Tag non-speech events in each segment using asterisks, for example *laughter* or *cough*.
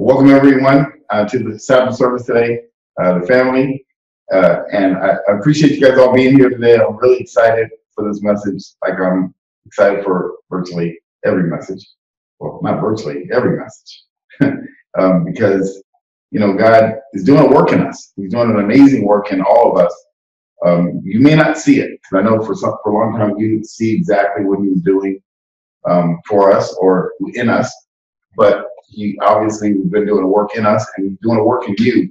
Welcome everyone uh, to the Sabbath service today, uh, the family, uh, and I, appreciate you guys all being here today. I'm really excited for this message. Like I'm excited for virtually every message. Well, not virtually every message, *laughs* um, because you know God is doing a work in us. He's doing an amazing work in all of us. Um, you may not see it because I know for some, for a long time you didn't see exactly what He was doing um, for us or in us, but he obviously has been doing a work in us and doing a work in you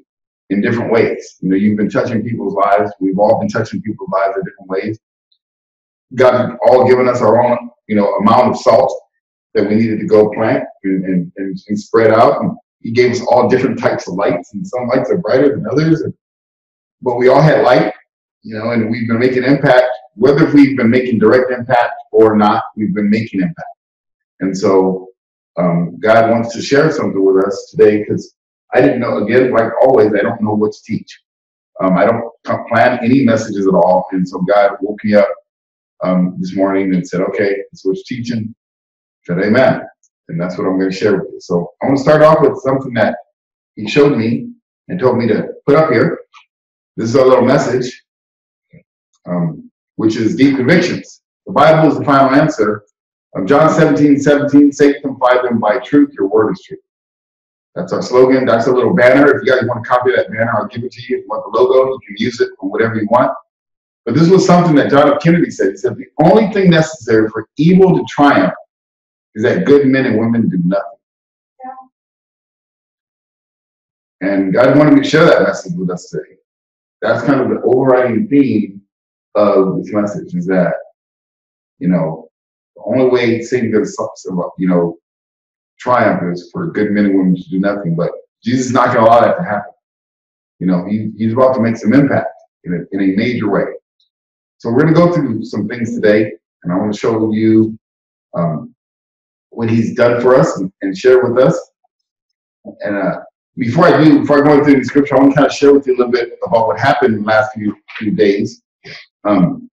in different ways. You know, you've been touching people's lives. We've all been touching people's lives in different ways. God all given us our own, you know, amount of salt that we needed to go plant and, and, and, and spread out. And he gave us all different types of lights, and some lights are brighter than others. And, but we all had light, you know, and we've been making impact, whether we've been making direct impact or not, we've been making impact. And so um, God wants to share something with us today because I didn't know, again, like always, I don't know what to teach. Um, I don't plan any messages at all. And so God woke me up um, this morning and said, okay, this you're teaching. Said, amen. And that's what I'm going to share with you. So I want to start off with something that he showed me and told me to put up here. This is a little message, um, which is deep convictions. The Bible is the final answer um, John 17, 17, sanctify them by truth, your word is truth. That's our slogan. That's a little banner. If you guys want to copy that banner, I'll give it to you. If you want the logo, you can use it for whatever you want. But this was something that John F. Kennedy said. He said, the only thing necessary for evil to triumph is that good men and women do nothing. Yeah. And God wanted me to share that message with us today. That's kind of the overriding theme of this message is that, you know, the only way to, you know, triumph is for good men and women to do nothing. But Jesus is not going to allow that to happen. You know, he, he's about to make some impact in a, in a major way. So we're going to go through some things today, and I want to show you um, what he's done for us and, and share with us. And uh, before I do, before I go into the scripture, I want to kind of share with you a little bit about what happened in the last few, few days. Um,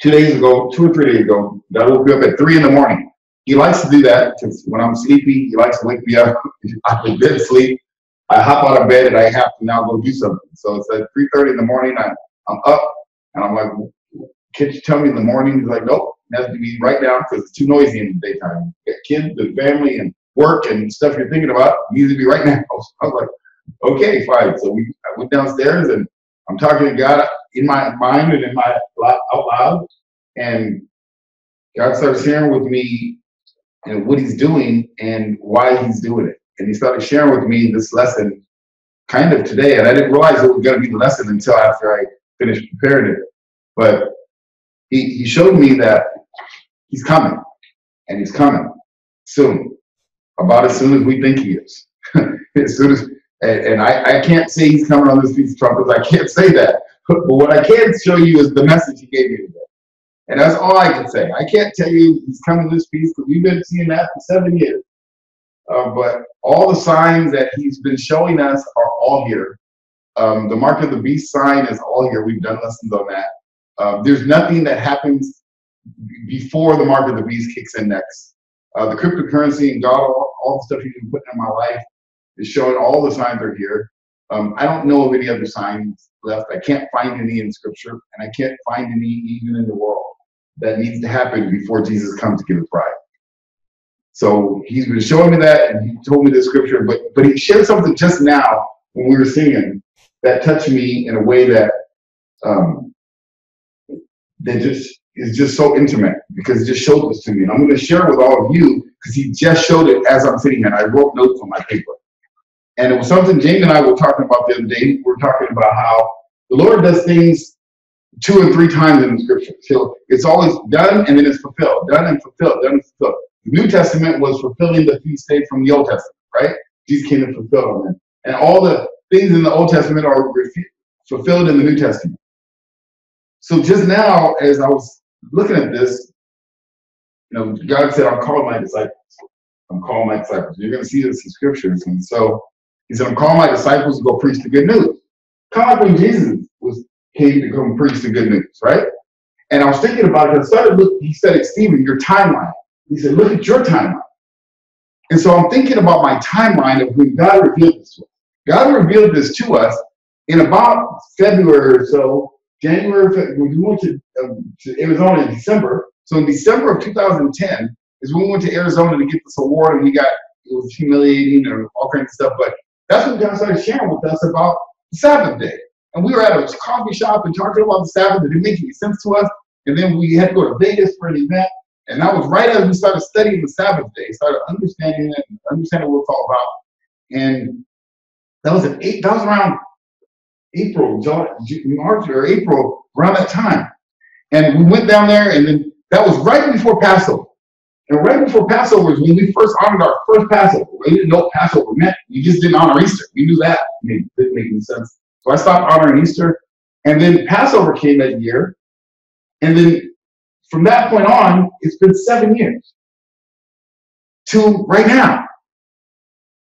two days ago, two or three days ago, God woke me up at three in the morning. He likes to do that because when I'm sleepy, he likes to wake me up. *laughs* I am dead asleep. I hop out of bed and I have to now go do something. So it's at 3.30 in the morning. I, I'm up and I'm like, can't you tell me in the morning? He's like, nope, it has to be right now because it's too noisy in the daytime. You got kids and family and work and stuff you're thinking about. It needs to be right now. *laughs* I was like, okay, fine. So we I went downstairs and I'm talking to God in my mind and in my out loud, and God started sharing with me you know, what He's doing and why He's doing it. And He started sharing with me this lesson kind of today, and I didn't realize it was going to be the lesson until after I finished preparing it. But He He showed me that He's coming, and He's coming soon, about as soon as we think He is. *laughs* as soon as and, and I, I, can't say he's coming on this Feast of Trumpets. I can't say that. But, what I can show you is the message he gave me today. And that's all I can say. I can't tell you he's coming to this piece because we've been seeing that for seven years. Uh, but all the signs that he's been showing us are all here. Um, the mark of the beast sign is all here. We've done lessons on that. Um, there's nothing that happens before the mark of the beast kicks in next. Uh, the cryptocurrency and God, all, all the stuff he's been putting in my life is showing all the signs are here. Um, I don't know of any other signs left. I can't find any in Scripture, and I can't find any even in the world that needs to happen before Jesus comes to give his bride. So he's been showing me that, and he told me the Scripture, but but he shared something just now when we were singing that touched me in a way that um, that just is just so intimate because it just showed this to me. And I'm going to share with all of you because he just showed it as I'm sitting here. I wrote notes on my paper. And it was something Jane and I were talking about the other day. We were talking about how the Lord does things two and three times in the scripture. So it's always done and then it's fulfilled, done and fulfilled, done and fulfilled. The New Testament was fulfilling the feast days from the Old Testament, right? Jesus came and fulfilled them. And all the things in the Old Testament are fulfilled in the New Testament. So just now, as I was looking at this, you know, God said, I'm calling my disciples. I'm calling my disciples. You're going to see this in scriptures. And so he said, I'm calling my disciples to go preach the good news. Kind of like when Jesus was came to come preach the good news, right? And I was thinking about it. Started look, he said, Stephen, your timeline. He said, look at your timeline. And so I'm thinking about my timeline of when God revealed this to us. God revealed this to us in about February or so, January, when we went to, um, to Arizona in December. So in December of 2010 is when we went to Arizona to get this award and we got, it was humiliating and all kinds of stuff. But that's when God started sharing with us about the Sabbath day. And we were at a coffee shop and talking about the Sabbath. It didn't make any sense to us. And then we had to go to Vegas for an event. And that was right as we started studying the Sabbath day, started understanding it, understanding what it's all about. And that was an eight, that was around April, March or April, around that time. And we went down there and then that was right before Passover. And right before Passover is when we first honored our first Passover. We didn't know what Passover meant. We just didn't honor Easter. We knew that. it didn't make any sense. So I stopped honoring Easter. And then Passover came that year. And then from that point on, it's been seven years to right now.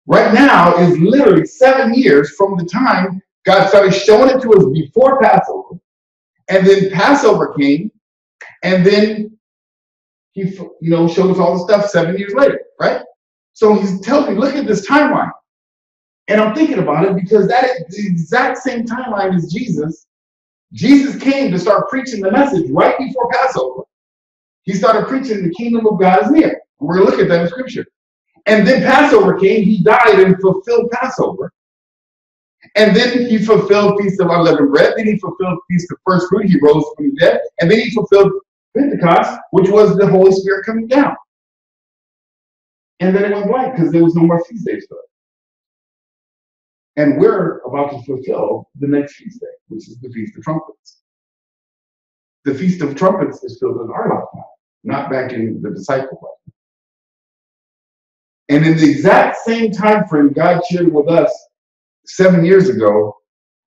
Right now is literally seven years from the time God started showing it to us before Passover. And then Passover came. And then he, you know, showed us all the stuff seven years later, right? So he's telling me, look at this timeline. And I'm thinking about it because that is the exact same timeline as Jesus. Jesus came to start preaching the message right before Passover. He started preaching the kingdom of God is near. We're going to look at that in scripture. And then Passover came. He died and fulfilled Passover. And then he fulfilled Feast of Unleavened Bread. Then he fulfilled Feast of First Fruit. He rose from the dead. And then he fulfilled Pentecost, which was the Holy Spirit coming down. And then it went blank because there was no more feast days for And we're about to fulfill the next feast day, which is the Feast of Trumpets. The Feast of Trumpets is filled in our lifetime, not back in the disciple lifetime. And in the exact same time frame God shared with us seven years ago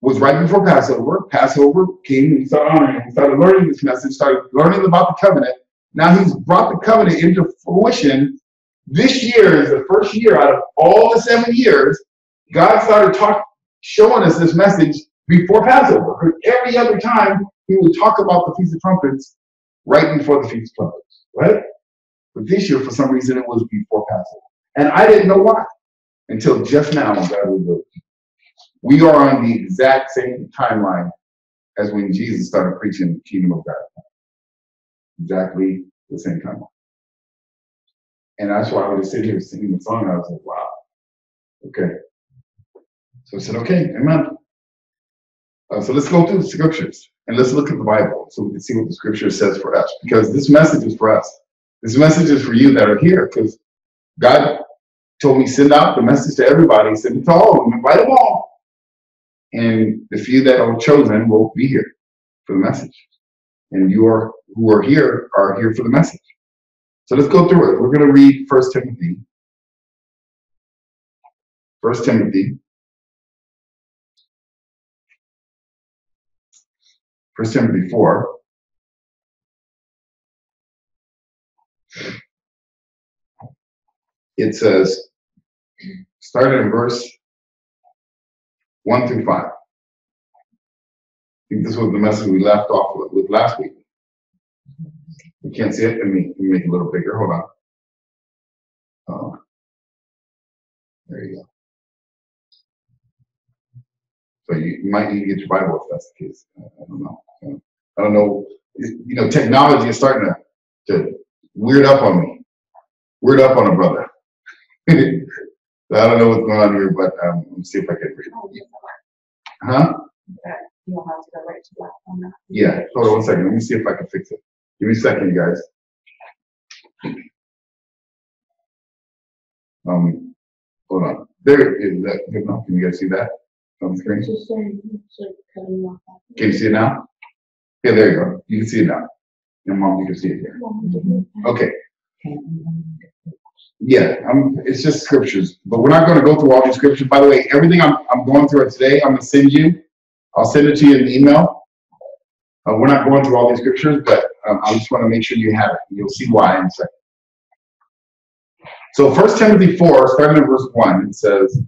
was right before Passover. Passover came, we started honoring started learning this message, started learning about the covenant. Now he's brought the covenant into fruition. This year is the first year out of all the seven years, God started talk, showing us this message before Passover. Because every other time he would talk about the Feast of Trumpets right before the Feast of Trumpets, right? But this year, for some reason, it was before Passover. And I didn't know why until just now God revealed it. We are on the exact same timeline as when Jesus started preaching the kingdom of God. Exactly the same timeline. And that's why I was sitting here singing the song. I was like, wow, okay. So I said, okay, amen. Uh, so let's go through the scriptures and let's look at the Bible so we can see what the scripture says for us. Because this message is for us. This message is for you that are here because God told me send out the message to everybody, send it to all of them, invite them all and the few that are chosen will be here for the message. And you are who are here are here for the message. So let's go through it. We're going to read First Timothy. First Timothy. First Timothy 4. It says, starting in verse 1 through 5. I think this was the message we left off with, with last week. You can't see it? Let me, let me make it a little bigger. Hold on. Uh, there you go. So you, you, might need to get your Bible if that's the case. I, I don't know. I don't know. You know, technology is starting to, to weird up on me. Weird up on a brother. *laughs* I don't know what's going on here, but um, let me see if I can read. Huh? You'll have to go right to black on that. Yeah, hold on one second. Let me see if I can fix it. Give me a second, guys. Um, hold on. There is that good enough. Can you guys see that on the screen? Can you see it now? Yeah, there you go. You can see it now. And mom, you can see it here. Okay. Yeah, I'm, it's just scriptures, but we're not going to go through all these scriptures. By the way, everything I'm, I'm going through today, I'm going to send you. I'll send it to you in email. Uh, we're not going through all these scriptures, but um, I just want to make sure you have it. You'll see why in a second. So First Timothy 4, starting in verse 1, it says,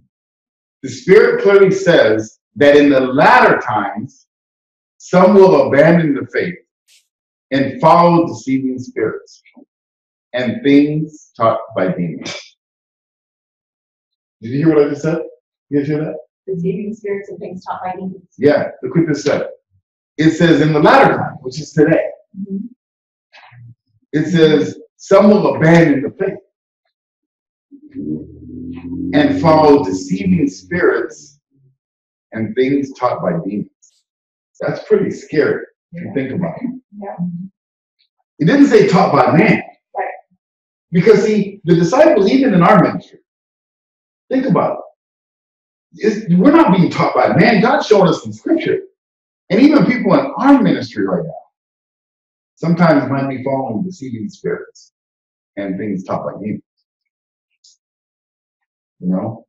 The Spirit clearly says that in the latter times, some will abandon the faith and follow deceiving spirits and things taught by demons. Did you hear what I just said? You guys hear that? Deceiving spirits and things taught by demons. Yeah, look what this said. It says in the latter time, which is today, Mhm. it says some will abandon the faith and follow deceiving spirits and things taught by demons. That's pretty scary if you think about it. Yeah. It didn't say taught by man. Because see, the disciples, even in our ministry, think about it. It's- we're not being taught by man. God showed us in scripture. And even people in our ministry right now sometimes might be following deceiving spirits and things taught by demons. You know?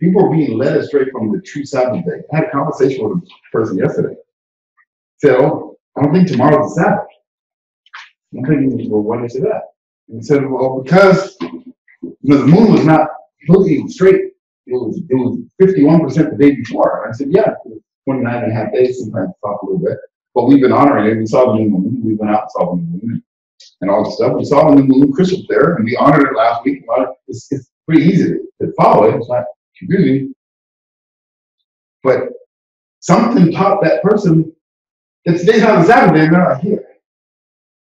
People are being led astray from the true Sabbath day. I had a conversation with a person yesterday. Said, Oh, I don't think tomorrow's the Sabbath. I'm thinking, well, did you say that? And said, Well, because you know, the moon was not looking straight. It was it was 51% the day before. And I said, Yeah, it 29 and a half days, sometimes it's off a little bit. But we've been honoring it. We saw the new moon. We went out and saw the new moon and all the stuff. We saw the new moon. Chris was there, and we honored it last week. It's, it's pretty easy to, follow it. It's not confusing. But something taught that person that today's not the Sabbath day, they're not here.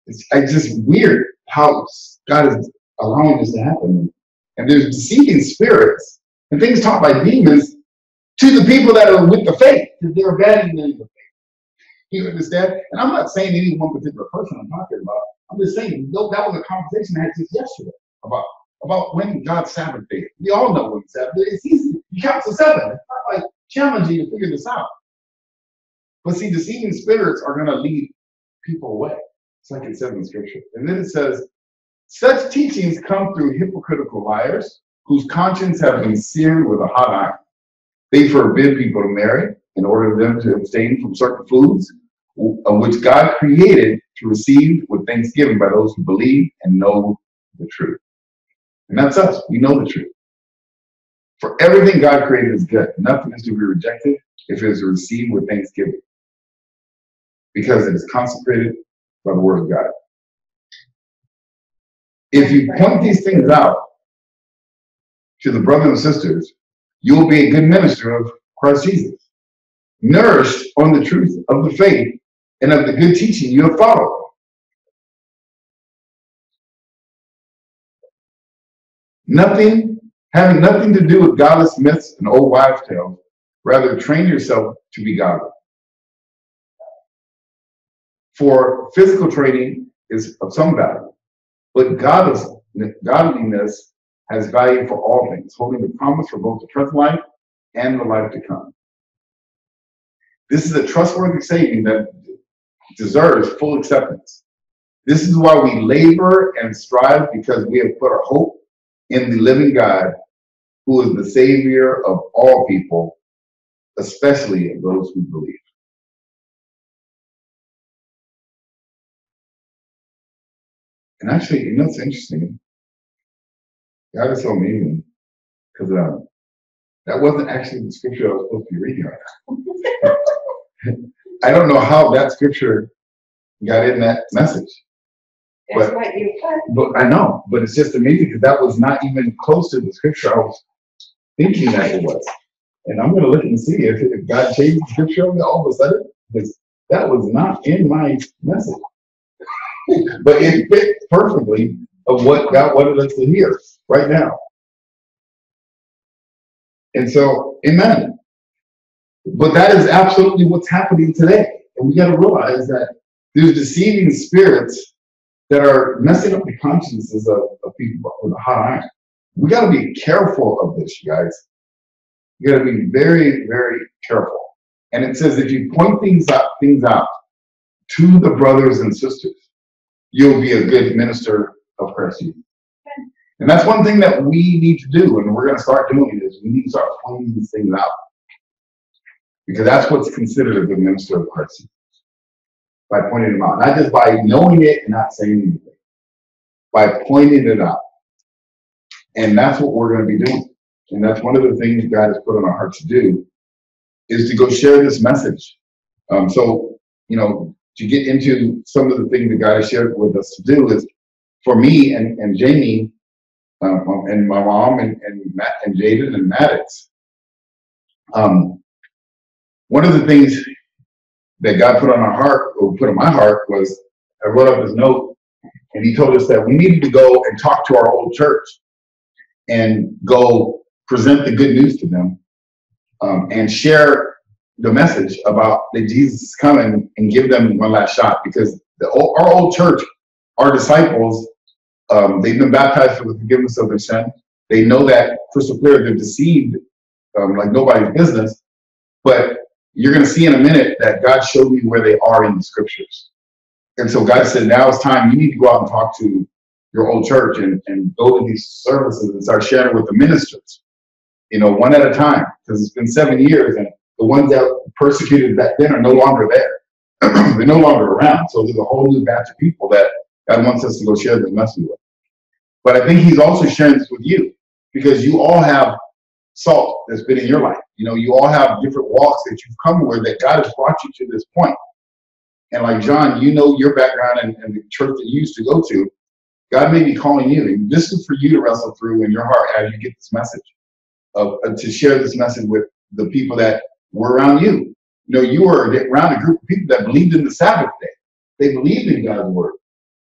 It's, it's just weird how God is allowing this to happen. And there's deceiving spirits and things taught by demons to the people that are with the faith, that they're abandoning the faith. You understand? And I'm not saying any one particular person I'm talking about. I'm just saying no, that was a conversation I had just yesterday about about when God's Sabbath day. We all know when Sabbath day. It's easy. You count to seven. It's not like challenging to figure this out. But see, deceiving spirits are going to lead people away. It's like Scripture. And then it says, such teachings come through hypocritical liars whose conscience have been seared with a hot iron. They forbid people to marry in order for them to abstain from certain foods, uh, which God created to receive with thanksgiving by those who believe and know the truth. And that's us. We know the truth. For everything God created is good. Nothing is to be rejected if it is received with thanksgiving, because it is consecrated by the word of God. If you point these things out to the brothers and sisters, you will be a good minister of Christ Jesus, nourished on the truth of the faith and of the good teaching you have followed. Nothing, having nothing to do with godless myths and old wives' tales, rather train yourself to be godly. For physical training is of some value, but godliness has value for all things, holding the promise for both the present life and the life to come. This is a trustworthy saying that deserves full acceptance. This is why we labor and strive because we have put our hope in the living God, who is the Savior of all people, especially of those who believe. And actually, you know, it's interesting. God is so amazing because um, that wasn't actually the scripture I was supposed to be reading right now. *laughs* I don't know how that scripture got in that message. That's But- what you put. But I know, but it's just amazing because that was not even close to the scripture I was thinking that it was. And I'm gonna look and see if, if God changed the scripture all of a sudden, because that was not in my message. But it fit perfectly of what God wanted us to hear right now. And so, amen. But that is absolutely what's happening today. And we got to realize that there's deceiving spirits that are messing up the consciences of, of people with a hot iron. We got to be careful of this, you guys. You got to be very, very careful. And it says if you point things out, things out to the brothers and sisters, you'll be a good minister of Christ. And that's one thing that we need to do, and we're going to start doing is we need to start pointing these things out. Because that's what's considered a good minister of Christ By pointing them out. Not just by knowing it and not saying anything. By pointing it out. And that's what we're going to be doing. And that's one of the things God has put on our heart to do is to go share this message. Um, so, you know, to get into some of the things that God has shared with us to do is for me and, and Jamie, um, and my mom and and Matt and Jaden and Maddox. Um, one of the things that God put on our heart, or put on my heart, was I wrote up this note, and He told us that we needed to go and talk to our old church and go present the good news to them um, and share the message about that Jesus is coming and give them one last shot because the, our old church, our disciples, um, they've been baptized for the forgiveness of their sin. They know that crystal clear they're deceived um, like nobody's business. But you're going to see in a minute that God showed me where they are in the scriptures. And so God said, now it's time. You need to go out and talk to your old church and, and go to these services and start sharing with the ministers, you know, one at a time, because it's been seven years and the ones that persecuted back then are no longer there. *clears throat* They're no longer around. So there's a whole new batch of people that God wants us to go share this message with. But I think He's also sharing this with you because you all have salt that's been in your life. You know, you all have different walks that you've come where that God has brought you to this point. And like John, you know your background and, and the church that you used to go to. God may be calling you. And this is for you to wrestle through in your heart as you get this message, of, uh, to share this message with the people that were around you. You know, you were around a group of people that believed in the Sabbath day. They believed in God's word.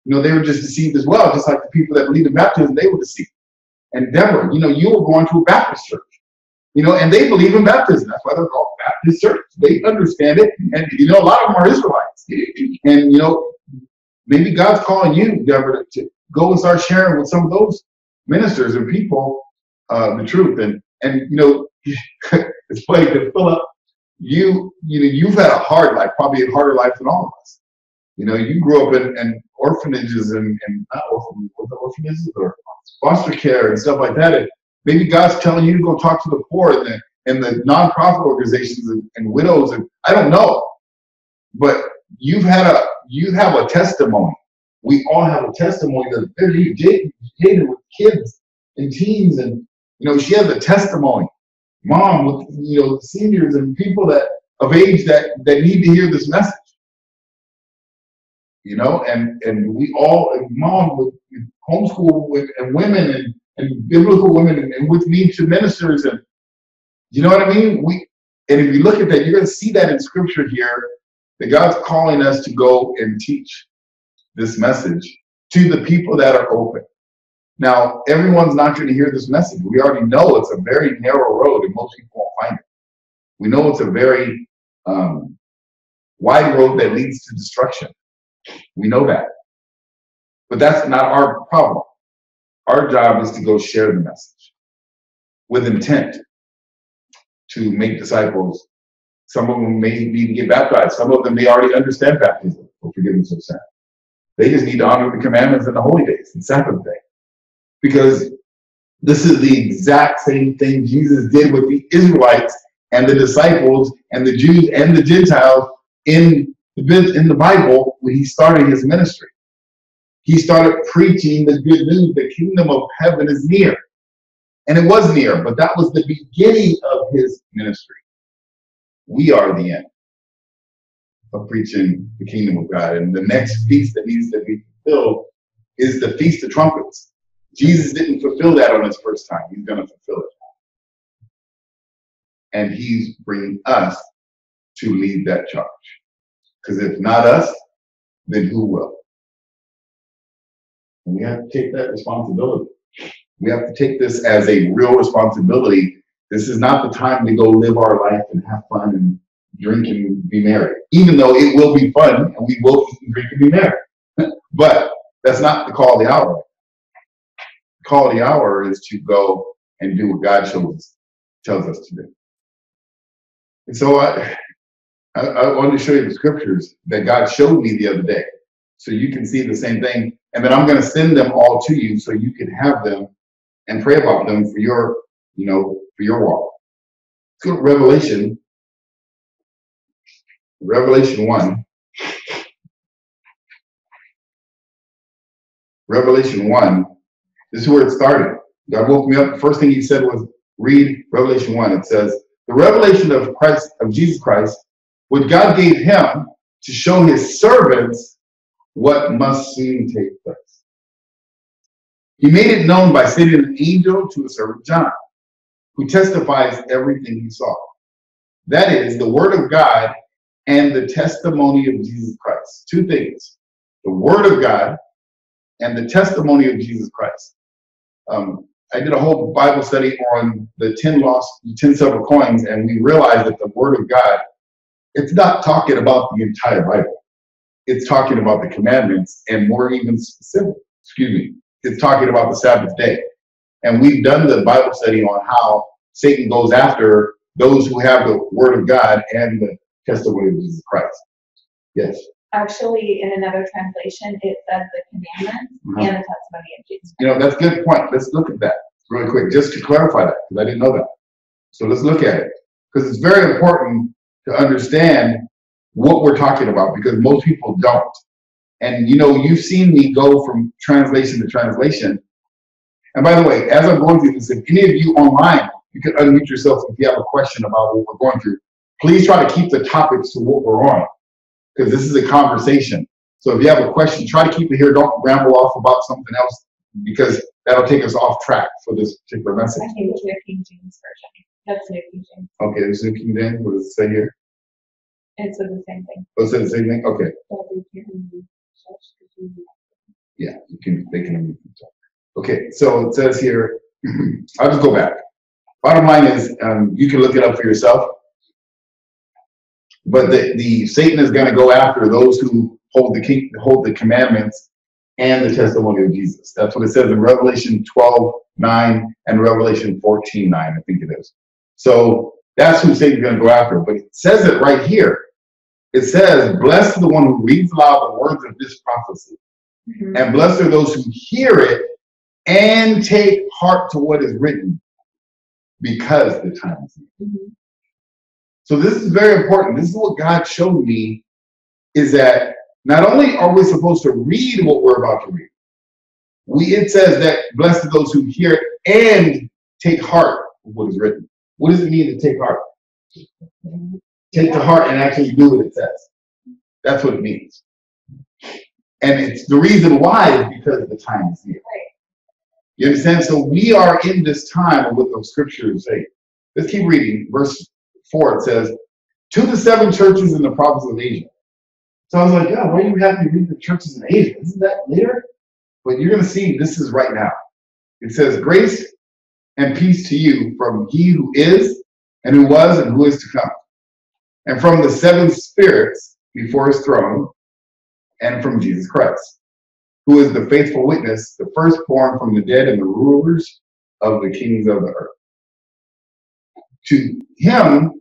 You know, they were just deceived as well, just like the people that believed in baptism, they were deceived. And Deborah, you know, you were going to a Baptist church. You know, and they believe in baptism. That's why they're called Baptist church. They understand it. And, you know, a lot of them are Israelites. And, you know, maybe God's calling you, Deborah, to go and start sharing with some of those ministers and people uh, the truth. And, and you know, *laughs* it's funny because Philip, you, you know, you've had a hard life, probably a harder life than all of us. You know, you grew up in, in orphanages and, and not orphanages, orphanages or foster care and stuff like that. And, Maybe God's telling you to go talk to the poor and the, and the nonprofit organizations and, and widows, and I don't know. But you've had a you have a testimony. We all have a testimony that you dated with kids and teens, and you know she has a testimony. Mom with you know seniors and people that of age that that need to hear this message. You know, and and we all and mom with homeschool with and women and and biblical women and, and with me to ministers and you know what I mean? We and if you look at that, you're gonna see that in scripture here that God's calling us to go and teach this message to the people that are open. Now, everyone's not going to hear this message. We already know it's a very narrow road and most people won't find it. We know it's a very um, wide road that leads to destruction. We know that. But that's not our problem. Our job is to go share the message with intent to make disciples. Some of them may need to get baptized. Some of them may already understand baptism for forgiveness of sin. They just need to honor the commandments and the holy days and Sabbath day. Because this is the exact same thing Jesus did with the Israelites and the disciples and the Jews and the Gentiles in the, in the Bible when he started his ministry he started preaching the good news the kingdom of heaven is near. And it was near, but that was the beginning of his ministry. We are the end of preaching the kingdom of God. And the next feast that needs to be fulfilled is the Feast of Trumpets. Jesus didn't fulfill that on his first time. He's going to fulfill it. And he's bringing us to lead that charge. Because if not us, then who will? And we have to take that responsibility. We have to take this as a real responsibility. This is not the time to go live our life and have fun and drink and be merry, even though it will be fun and we will drink and be merry. *laughs* but that's not the call of the hour. Call the hour is to go and do what God shows, tells us to do. And so I, I, I wanted to show you the scriptures that God showed me the other day so you can see the same thing. And then I'm going to send them all to you so you can have them and pray about them for your, you know, for your walk. Let's Revelation. Revelation 1. Revelation 1. This is where it started. God woke me up. The first thing he said was, read Revelation 1. It says, the revelation of Christ, of Jesus Christ, what God gave him to show his servants what must soon take place. He made it known by sending an angel to the servant John, who testifies everything he saw. That is the word of God and the testimony of Jesus Christ. Two things the word of God and the testimony of Jesus Christ. Um, I did a whole Bible study on the 10 lost, the 10 silver coins, and we realized that the word of God, it's not talking about the entire Bible. It's talking about the commandments and more even specific, excuse me, it's talking about the Sabbath day. And we've done the Bible study on how Satan goes after those who have the word of God and the testimony of Jesus Christ. Yes. Actually, in another translation, it says the commandments Mhm. and the testimony of Jesus. You know, that's a good point. Let's look at that really quick, just to clarify that, because I didn't know that. So let's look at it. Because it's very important to understand what we're talking about, because most people don't. And you know, you've seen me go from translation to translation. And by the way, as I'm going through this, if any of you online, you can unmute yourself if you have a question about what we're going through. Please try to keep the topics to what we're on, because this is a conversation. So if you have a question, try to keep it here. Don't ramble off about something else, because that'll take us off track for this particular message. I think it's New King James Version. That's New King James. Okay, this is New King James. What does it say here? It says the same thing. Oh, it says the same thing? Okay, Every human such could be- yeah, you can, they can. Okay, so it says here, *clears throat* I'll just go back. Bottom line is, um, you can look it up for yourself. But the, the Satan is gonna go after those who hold the king, hold the commandments and the testimony of Jesus. That's what it says in Revelation 12, 9 and Revelation 14, 9, I think it is. So that's who Satan's gonna go after, but it says it right here. It says, blessed the one who reads aloud the words of this prophecy. Mhm. And blessed are those who hear it and take heart to what is written because the time is near. Mhm. So this is very important. This is what God showed me is that not only are we supposed to read what we're about to read, we it says that blessed are those who hear and take heart of what is written. What does it mean to take heart? Take to heart and actually do what it says. That's what it means. And it's the reason why is because of the time is near. You understand? So we are in this time of what the scriptures say. Let's keep reading. Verse 4 it says, To the seven churches in the province of Asia. So I was like, yeah, why do you have to read the churches in Asia? Isn't that later? But you're going to see this is right now. It says, Grace and peace to you from he who is, and who was, and who is to come, and from the seven spirits before his throne, and from Jesus Christ, who is the faithful witness, the firstborn from the dead, and the rulers of the kings of the earth. To him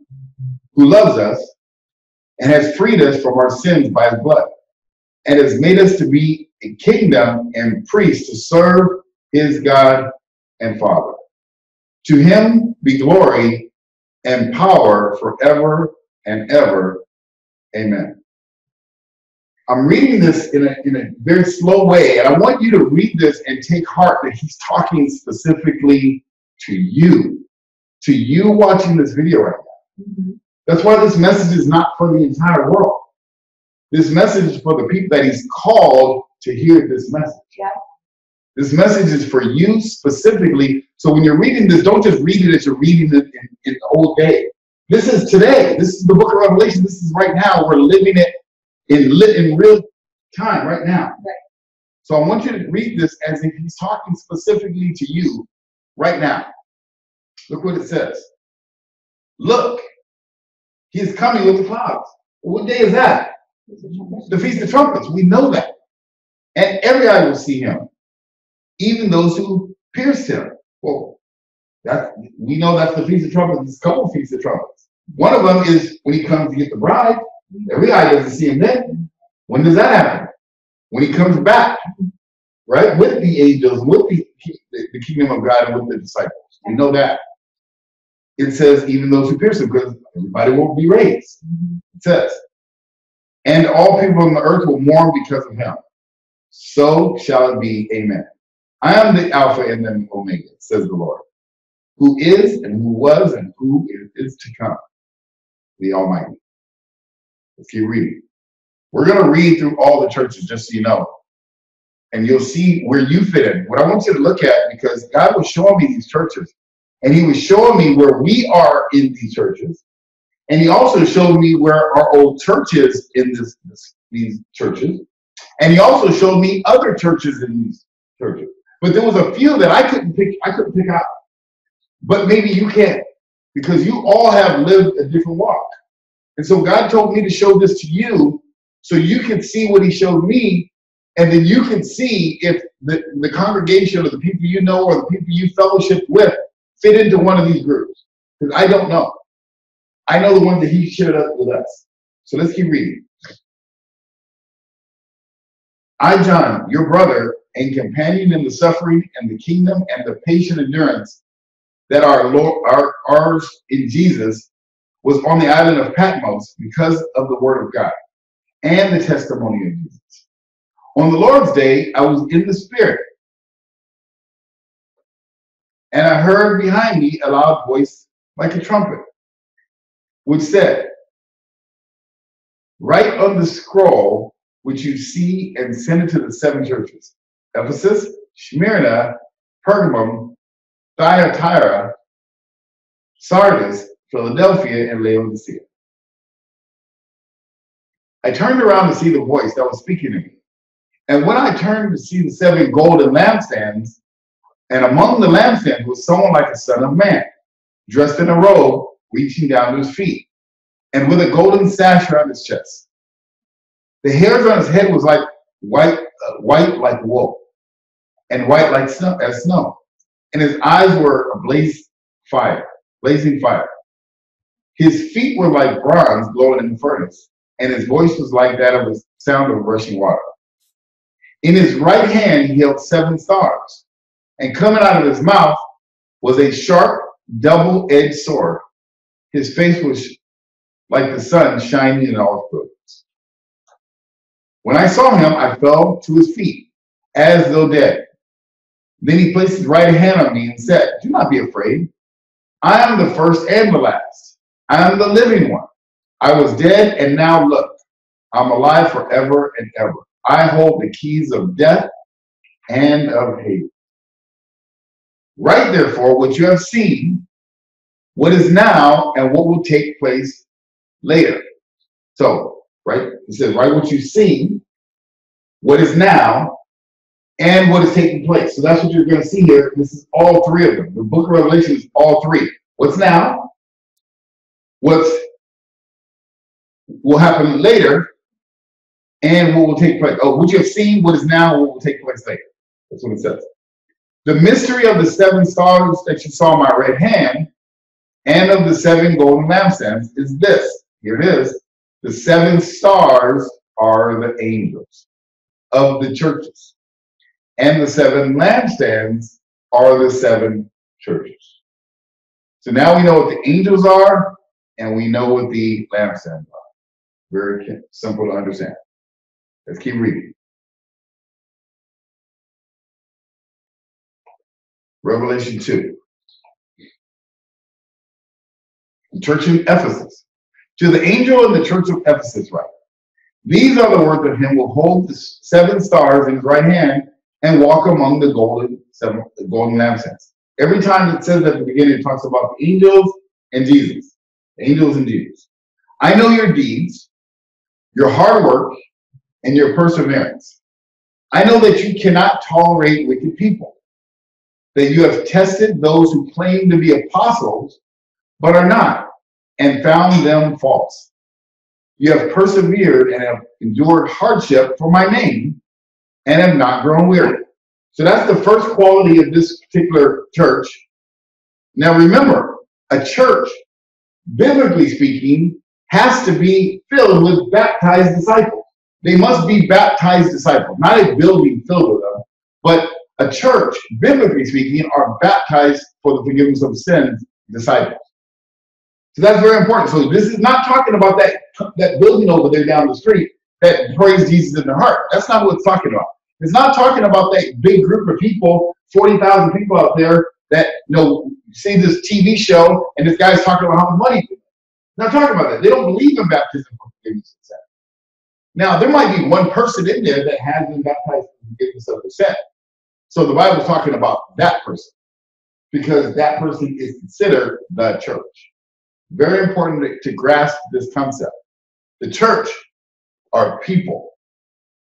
who loves us and has freed us from our sins by his blood, and has made us to be a kingdom and priests to serve his God and Father. To him be glory and power forever and ever. Amen. I'm reading this in a, in a very slow way, and I want you to read this and take heart that he's talking specifically to you, to you watching this video right now. Mhm. That's why this message is not for the entire world. This message is for the people that he's called to hear this message. Yeah. This message is for you specifically. So when you're reading this, don't just read it as you're reading it in, in the old day. This is today. This is the book of Revelation. This is right now. We're living it in in real time right now. Right. So I want you to read this as if he's talking specifically to you right now. Look what it says. Look, he is coming with the clouds. What day is that? The Feast of Trumpets. We know that. And every eye will see him, even those who pierced him. Well, that we know that's the Feast of Trumpets. There's a couple of Feasts of Trumpets. One of them is when he comes to get the bride. Every eye doesn't see him then. When does that happen? When he comes back, right? With the angels, with the, the, the kingdom of God, and with the disciples. We know that. It says, even those who pierce him, because everybody won't be raised. It says, and all people on the earth will mourn because of him. So shall it be. Amen. I am the Alpha and the Omega, says the Lord, who is and who was and who is to come, the Almighty. Let's keep reading. We're going to read through all the churches, just so you know. and you'll see where you fit in. What I want you to look at, because God was showing me these churches, and He was showing me where we are in these churches, and He also showed me where our old church is in this, this these churches, and He also showed me other churches in these churches. But there was a few that I couldn't pick. I couldn't pick out. But maybe you can, because you all have lived a different walk. And so God told me to show this to you so you can see what he showed me and then you can see if the, the congregation or the people you know or the people you fellowship with fit into one of these groups. Because I don't know. I know the ones that he shared up with us. So let's keep reading. I, John, your brother and companion in the suffering and the kingdom and the patient endurance that our Lord, our, ours in Jesus was on the island of Patmos because of the word of God and the testimony of Jesus. On the Lord's day, I was in the Spirit. And I heard behind me a loud voice like a trumpet, which said, Write on the scroll which you see and send it to the seven churches Ephesus, Smyrna, Pergamum, Thyatira, Sardis, Philadelphia, and Laodicea. I turned around to see the voice that was speaking to me. And when I turned to see the seven golden lampstands, and among the lampstands was someone like a son of man, dressed in a robe reaching down to his feet, and with a golden sash around his chest. The hairs on his head was like white, uh, white like wool, and white like snow, as snow. And his eyes were a blaze fire, blazing fire. His feet were like bronze glowing in the furnace, and his voice was like that of the sound of rushing water. In his right hand he held seven stars, and coming out of his mouth was a sharp, double-edged sword. His face was like the sun shining in all its brilliance. When I saw him, I fell to his feet, as though dead. Then he placed his right hand on me and said, Do not be afraid. I am the first and the last. I am the living one. I was dead, and now look, I'm alive forever and ever. I hold the keys of death and of Hades. Write therefore what you have seen, what is now, and what will take place later. So, right, it says, write what you've seen, what is now, and what is taking place. So that's what you're going to see here. This is all three of them. The book of Revelation is all three. What's now? What's will happen later, and what will take place. Oh, what you have seen, what is now, what will take place later. That's what it says. The mystery of the seven stars that you saw in my right hand and of the seven golden lampstands is this. Here it is. The seven stars are the angels of the churches, and the seven lampstands are the seven churches. So now we know what the angels are, and we know what the lampstands are. Very simple to understand. Let's keep reading. Revelation 2. The church in Ephesus. To the angel in the church of Ephesus, write These are the words of him who holds the seven stars in his right hand and walk among the golden seven the golden lampstands. Every time it says at the beginning, it talks about the angels and Jesus. The angels and Jesus. I know your deeds, your hard work, and your perseverance. I know that you cannot tolerate wicked people, that you have tested those who claim to be apostles, but are not, and found them false. You have persevered and have endured hardship for my name, and have not grown weary. So that's the first quality of this particular church. Now remember, a church, biblically speaking, has to be filled with baptized disciples. They must be baptized disciples, not a building filled with them, but a church, biblically speaking, are baptized for the forgiveness of sins disciples. So that's very important. So this is not talking about that, that building over there down the street that prays Jesus in their heart. That's not what it's talking about. It's not talking about that big group of people, 40,000 people out there that you know see this TV show and this guy's talking about how much money not talking about that. They don't believe in baptism for forgiveness of sin. Now, there might be one person in there that has been baptized for forgiveness of the sin. So the Bible's talking about that person because that person is considered the church. Very important to, grasp this concept. The church are people.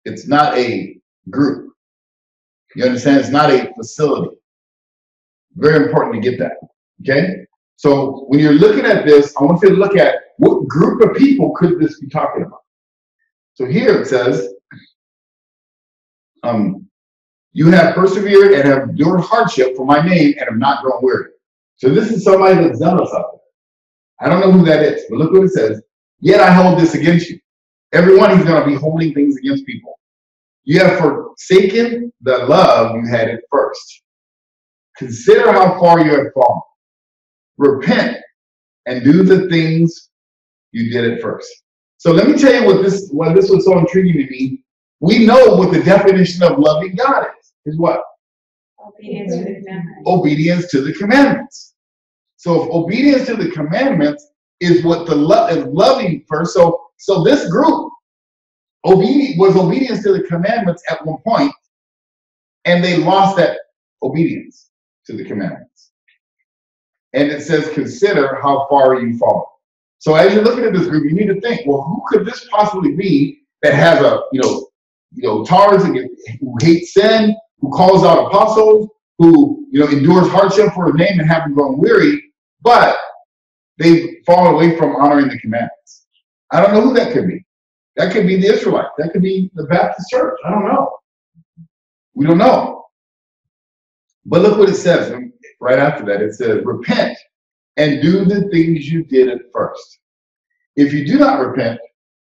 It's not a group. You understand? It's not a facility. Very important to get that. Okay? So when you're looking at this, I want you to look at what group of people could this be talking about. So here it says, um, you have persevered and have endured hardship for my name and have not grown weary. So this is somebody that's zealous out there. I don't know who that is, but look what it says. Yet I hold this against you. Everyone is going to be holding things against people. You have forsaken the love you had at first. Consider how far you have fallen. Repent and do the things you did at first. So let me tell you what this why this was so intriguing to me. We know what the definition of loving God is. Is what? Obedience to the commandments. Obedience to the commandments. So if obedience to the commandments is what the love is loving first. So so this group obedient was obedience to the commandments at one point, and they lost that obedience to the commandments. And it says, consider how far you fall. So as you're looking at this group, you need to think, well, who could this possibly be that has a, you know, you know, tars who hates sin, who calls out apostles, who, you know, endures hardship for his name and haven't grown weary, but they've fallen away from honoring the commandments. I don't know who that could be. That could be the Israelites. That could be the Baptist church. I don't know. We don't know. But look what it says right after that. It says, repent and do the things you did at first. If you do not repent,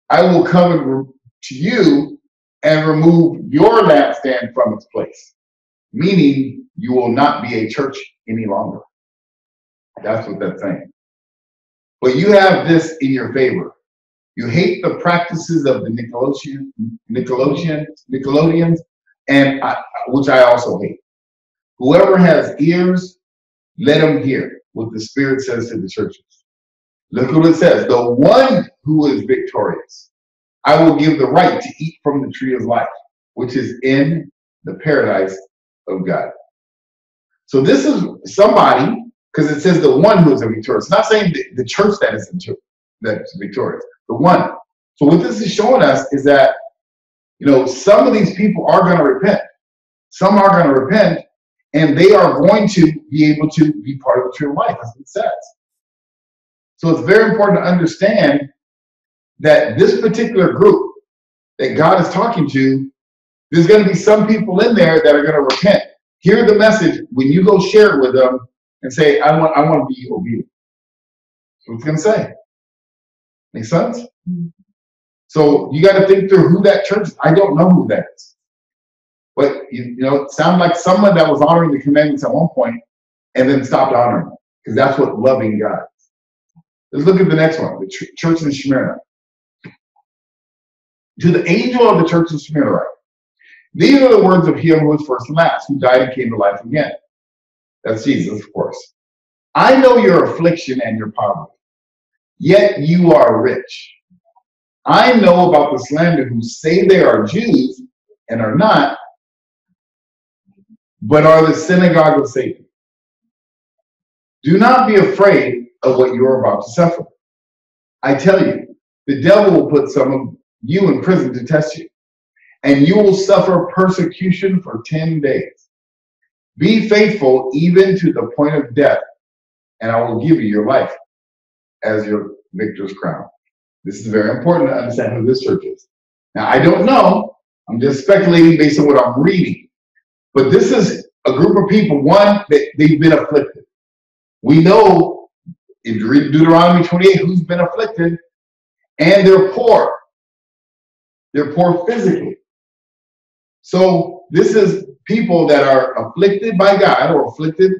I will come to you and remove your lampstand from its place, meaning you will not be a church any longer. That's what that's saying. But you have this in your favor. You hate the practices of the Nicolaitans, Nicolaitans, Nicolaitans, and I, which I also hate. Whoever has ears, let him hear what the Spirit says to the churches. Look what it says. The one who is victorious, I will give the right to eat from the tree of life, which is in the paradise of God. So this is somebody, because it says the one who is victorious. It's not saying the, church that is that's victorious the one. So what this is showing us is that, you know, some of these people are going to repent. Some are going to repent, and they are going to be able to be part of the tree of life, as it says. So it's very important to understand that this particular group that God is talking to, there's going to be some people in there that are going to repent. Hear the message when you go share it with them and say, I want, I want to be obedient. So it's going to say. Make sense? Mm-hmm. So you got to think through who that church is. I don't know who that is. But, you, you know, it sounds like someone that was honoring the commandments at one point and then stopped honoring them because that's what loving God is. Let's look at the next one, the ch- church in Smyrna. To the angel of the church of Smyrna, these are the words of him who was first and last, who died and came to life again. That's Jesus, of course. I know your affliction and your poverty yet you are rich. I know about the slander who say they are Jews and are not, but are the synagogue of Satan. Do not be afraid of what you are about to suffer. I tell you, the devil will put some of you in prison to test you, and you will suffer persecution for 10 days. Be faithful even to the point of death, and I will give you your life as your victor's crown. This is very important to understand who this church is. Now, I don't know. I'm just speculating based on what I'm reading. But this is a group of people, one, that they've been afflicted. We know in Deuteronomy 28 who's been afflicted, and they're poor. They're poor physically. So this is people that are afflicted by God or afflicted,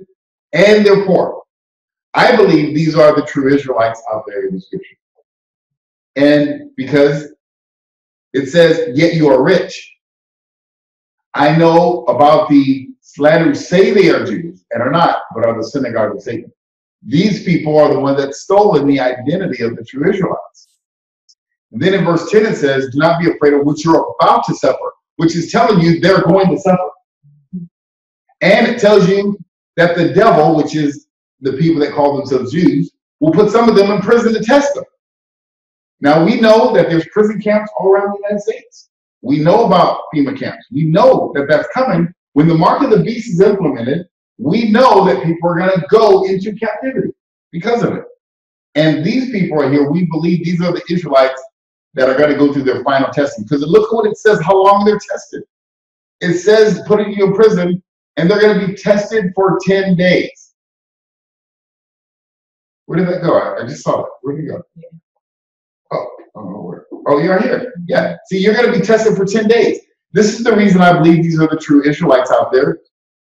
and they're poor. I believe these are the true Israelites out there in the scripture. And because it says, yet you are rich. I know about the slander who say they are Jews and are not, but are the synagogue of Satan. These people are the ones that stolen the identity of the true Israelites. And then in verse 10 it says, Do not be afraid of what you're about to suffer. which is telling you they're going to suffer. And it tells you that the devil, which is the people that call themselves Jews, will put some of them in prison to test them. Now we know that there's prison camps all around the United States. We know about FEMA camps. We know that that's coming. When the mark of the beast is implemented, we know that people are going to go into captivity because of it. And these people are here, we believe these are the Israelites that are going to go through their final testing. Because look what it says, how long they're tested. It says putting you in prison, and they're going to be tested for 10 days. Where did that go? I, I just saw it. Where did it go? Oh, oh, where? Oh, you're here. Yeah. See, you're going to be tested for 10 days. This is the reason I believe these are the true Israelites out there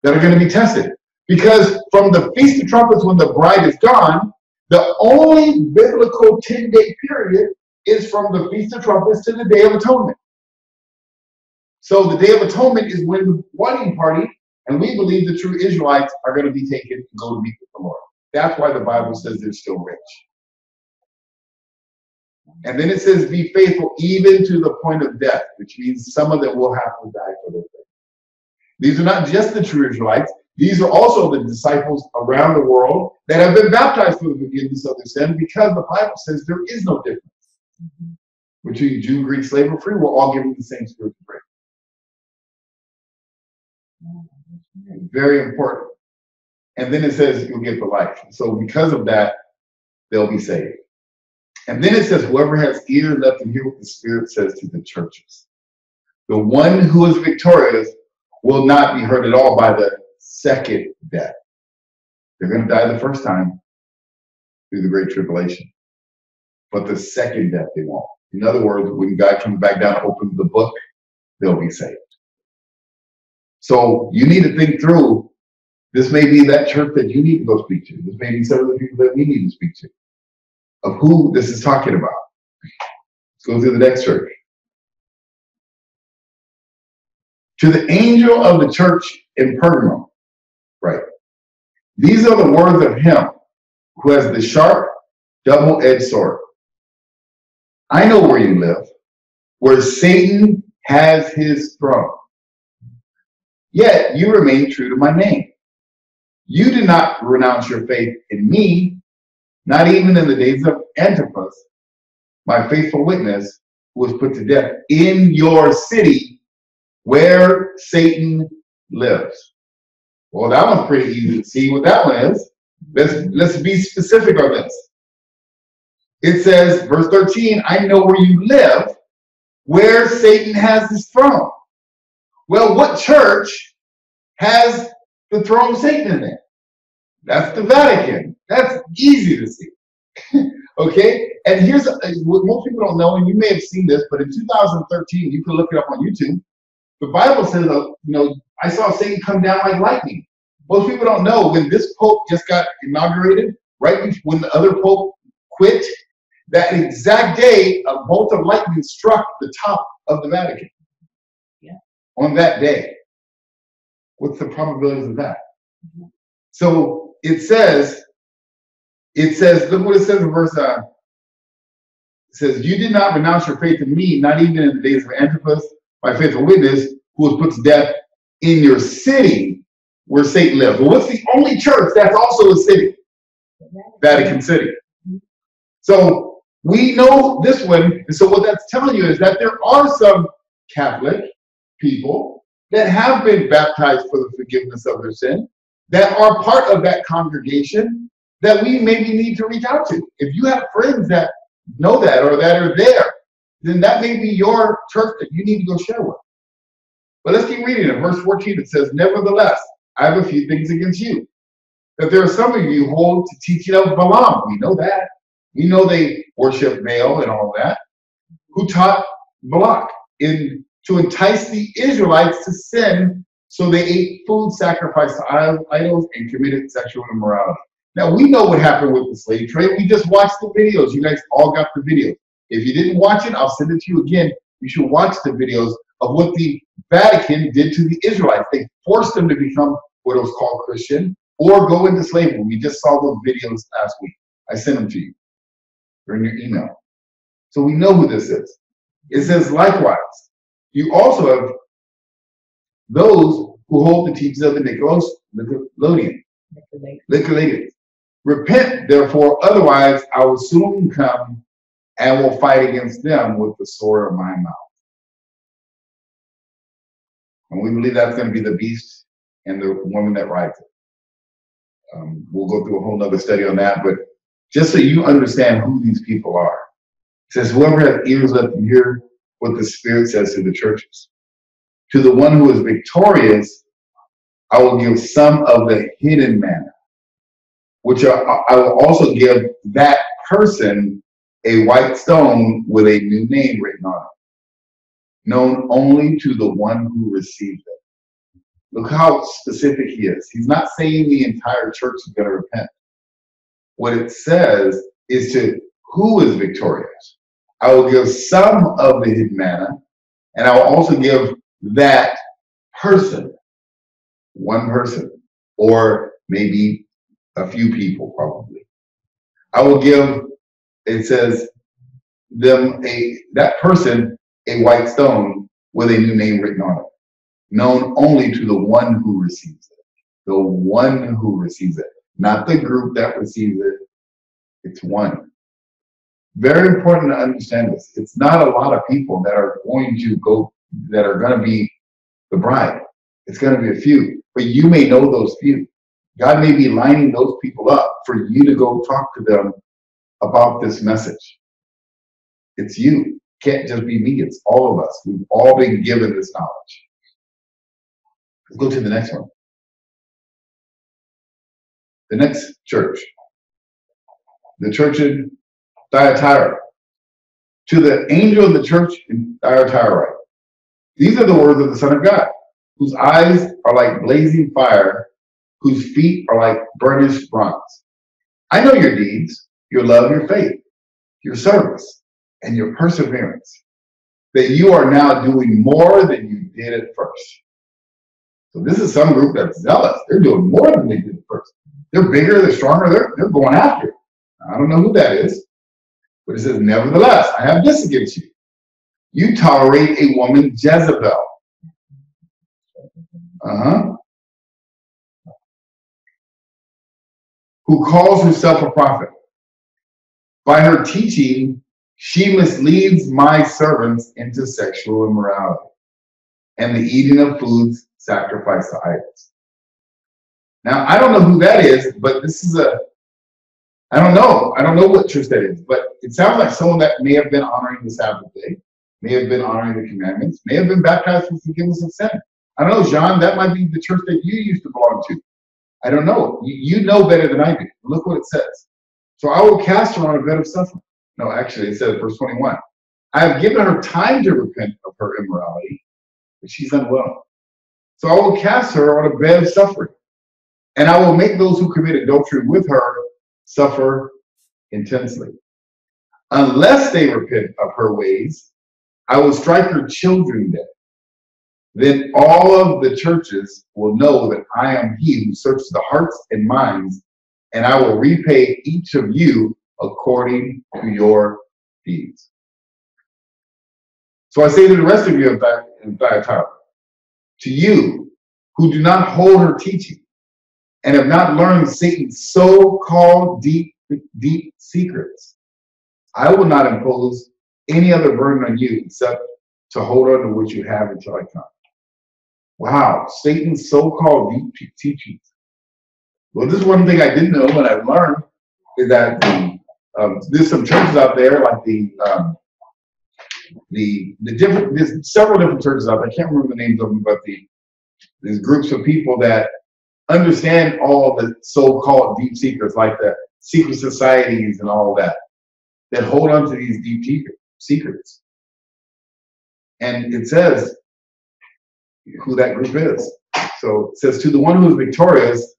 that are going to be tested. Because from the Feast of Trumpets, when the bride is gone, the only biblical 10 day period is from the Feast of Trumpets to the Day of Atonement. So the Day of Atonement is when the wedding party, and we believe the true Israelites are going to be taken to go to meet with the Lord. That's why the Bible says they're still rich. And then it says, be faithful even to the point of death, which means some of them will have to die for their faith. These are not just the true Israelites, these are also the disciples around the world that have been baptized for the forgiveness of their sin because the Bible says there is no difference mm-hmm. between Jew, Greek, slave, or free. We're all given the same spiritual grace. Very important. And then it says you'll get the life. So because of that, they'll be saved. And then it says, whoever has ear left to hear what the Spirit says to the churches. The one who is victorious will not be hurt at all by the second death. They're going to die the first time through the Great Tribulation. But the second death, they won't. In other words, when God comes back down and opens the book, they'll be saved. So you need to think through this may be that church that you need to go speak to. This may be some of the people that we need to speak to of who this is talking about. Let's go through the next church. To the angel of the church in Pergamum, right? These are the words of him who has the sharp, double edged sword. I know where you live, where Satan has his throne. Yet you remain true to my name. You did not renounce your faith in me, not even in the days of Antipas, my faithful witness, who was put to death in your city where Satan lives. Well, that one's pretty easy to see what that one is. Let's let's be specific on this. It says, verse 13, I know where you live, where Satan has his throne. Well, what church has the throne of Satan in it? That's the Vatican. That's easy to see. *laughs* okay? And here's uh, what most people don't know, and you may have seen this, but in 2013, you can look it up on YouTube. The Bible says, uh, you know, I saw Satan come down like lightning. Most people don't know when this pope just got inaugurated, right when the other pope quit, that exact day, a bolt of lightning struck the top of the Vatican. Yeah. On that day. What's the probabilities of that? Mm-hmm. So it says, it says, look what it says in verse uh, it says, You did not renounce your faith in me, not even in the days of Antipas, my faithful witness, who was put to death in your city where Satan lived. Well, what's the only church that's also a city? Vatican City. So we know this one. And so what that's telling you is that there are some Catholic people that have been baptized for the forgiveness of their sin, that are part of that congregation that we maybe need to reach out to. If you have friends that know that or that are there, then that may be your church that you need to go share with. But let's keep reading it. Verse 14, it says, Nevertheless, I have a few things against you. That there are some of you who hold to teaching of Balaam. We know that. We know they worship Baal and all that. Who taught Balak in to entice the Israelites to sin, so they ate food sacrificed to idols and committed sexual immorality. Now we know what happened with the slave trade. We just watched the videos. You guys all got the videos. If you didn't watch it, I'll send it to you again. You should watch the videos of what the Vatican did to the Israelites. They forced them to become what was called Christian or go into slavery. We just saw those videos last week. I sent them to you. They're in your email. So we know who this is. It says, likewise, you also have those who hold the teachings of the Nickelodeon, Nicolaitans. Repent, therefore, otherwise I will soon come and will fight against them with the sword of my mouth. And we believe that's going to be the beast and the woman that rides it. Um, we'll go through a whole nother study on that, but just so you understand who these people are. It says, whoever has ears let them hear what the Spirit says to the churches. To the one who is victorious, I will give some of the hidden manna, which I will also give that person a white stone with a new name written on it, known only to the one who received it. Look how specific he is. He's not saying the entire church is going to repent. What it says is to who is victorious. I will give some of the hidden manna, and I will also give that person, one person, or maybe a few people probably. I will give, it says, them a that person a white stone with a new name written on it, known only to the one who receives it. The one who receives it not the group that receives it. It's one. Very important to understand this. It's not a lot of people that are going to go, that are going to be the bride. It's going to be a few, but you may know those few. God may be lining those people up for you to go talk to them about this message. It's you. Can't just be me. It's all of us. We've all been given this knowledge. Let's go to the next one the next church, the church in Thyatira. To the angel of the church in Thyatira, these are the words of the Son of God, whose eyes are like blazing fire, whose feet are like burnished bronze. I know your deeds, your love, your faith, your service, and your perseverance, that you are now doing more than you did at first. So this is some group that's zealous. They're doing more than they did first. They're bigger, they're stronger, they're, they're going after it. I don't know who that is, but it says, Nevertheless, I have this against you. You tolerate a woman, Jezebel. Uh huh. Who calls herself a prophet. By her teaching, she misleads my servants into sexual immorality and the eating of foods sacrificed to idols. Now, I don't know who that is, but this is a, I don't know. I don't know what church that is, but it sounds like someone that may have been honoring the Sabbath day, may have been honoring the commandments, may have been baptized for forgiveness of sin. I don't know, John, that might be the church that you used to belong to. I don't know. You, you know better than I do. Look what it says. So I will cast her on a bed of suffering. No, actually, it says, verse 21. I have given her time to repent of her immorality, but she's unwilling. So I will cast her on a bed of suffering. And I will make those who commit adultery with her suffer intensely. Unless they repent of her ways, I will strike her children dead. Then all of the churches will know that I am he who searches the hearts and minds, and I will repay each of you according to your deeds. So I say to the rest of you in Thyatira, to you who do not hold her teaching, and have not learned Satan's so-called deep, deep secrets, I will not impose any other burden on you except to hold on to what you have until I come. Wow, Satan's so-called deep teachings. Well, this is one thing I didn't know and I've learned is that the, um, there's some churches out there like the um, the the different there's several different churches out there. I can't remember the names of them, but the there's groups of people that understand all the so-called deep secrets, like the secret societies and all that, that hold on to these deep secrets. And it says who that group is. So it says, to the one who is victorious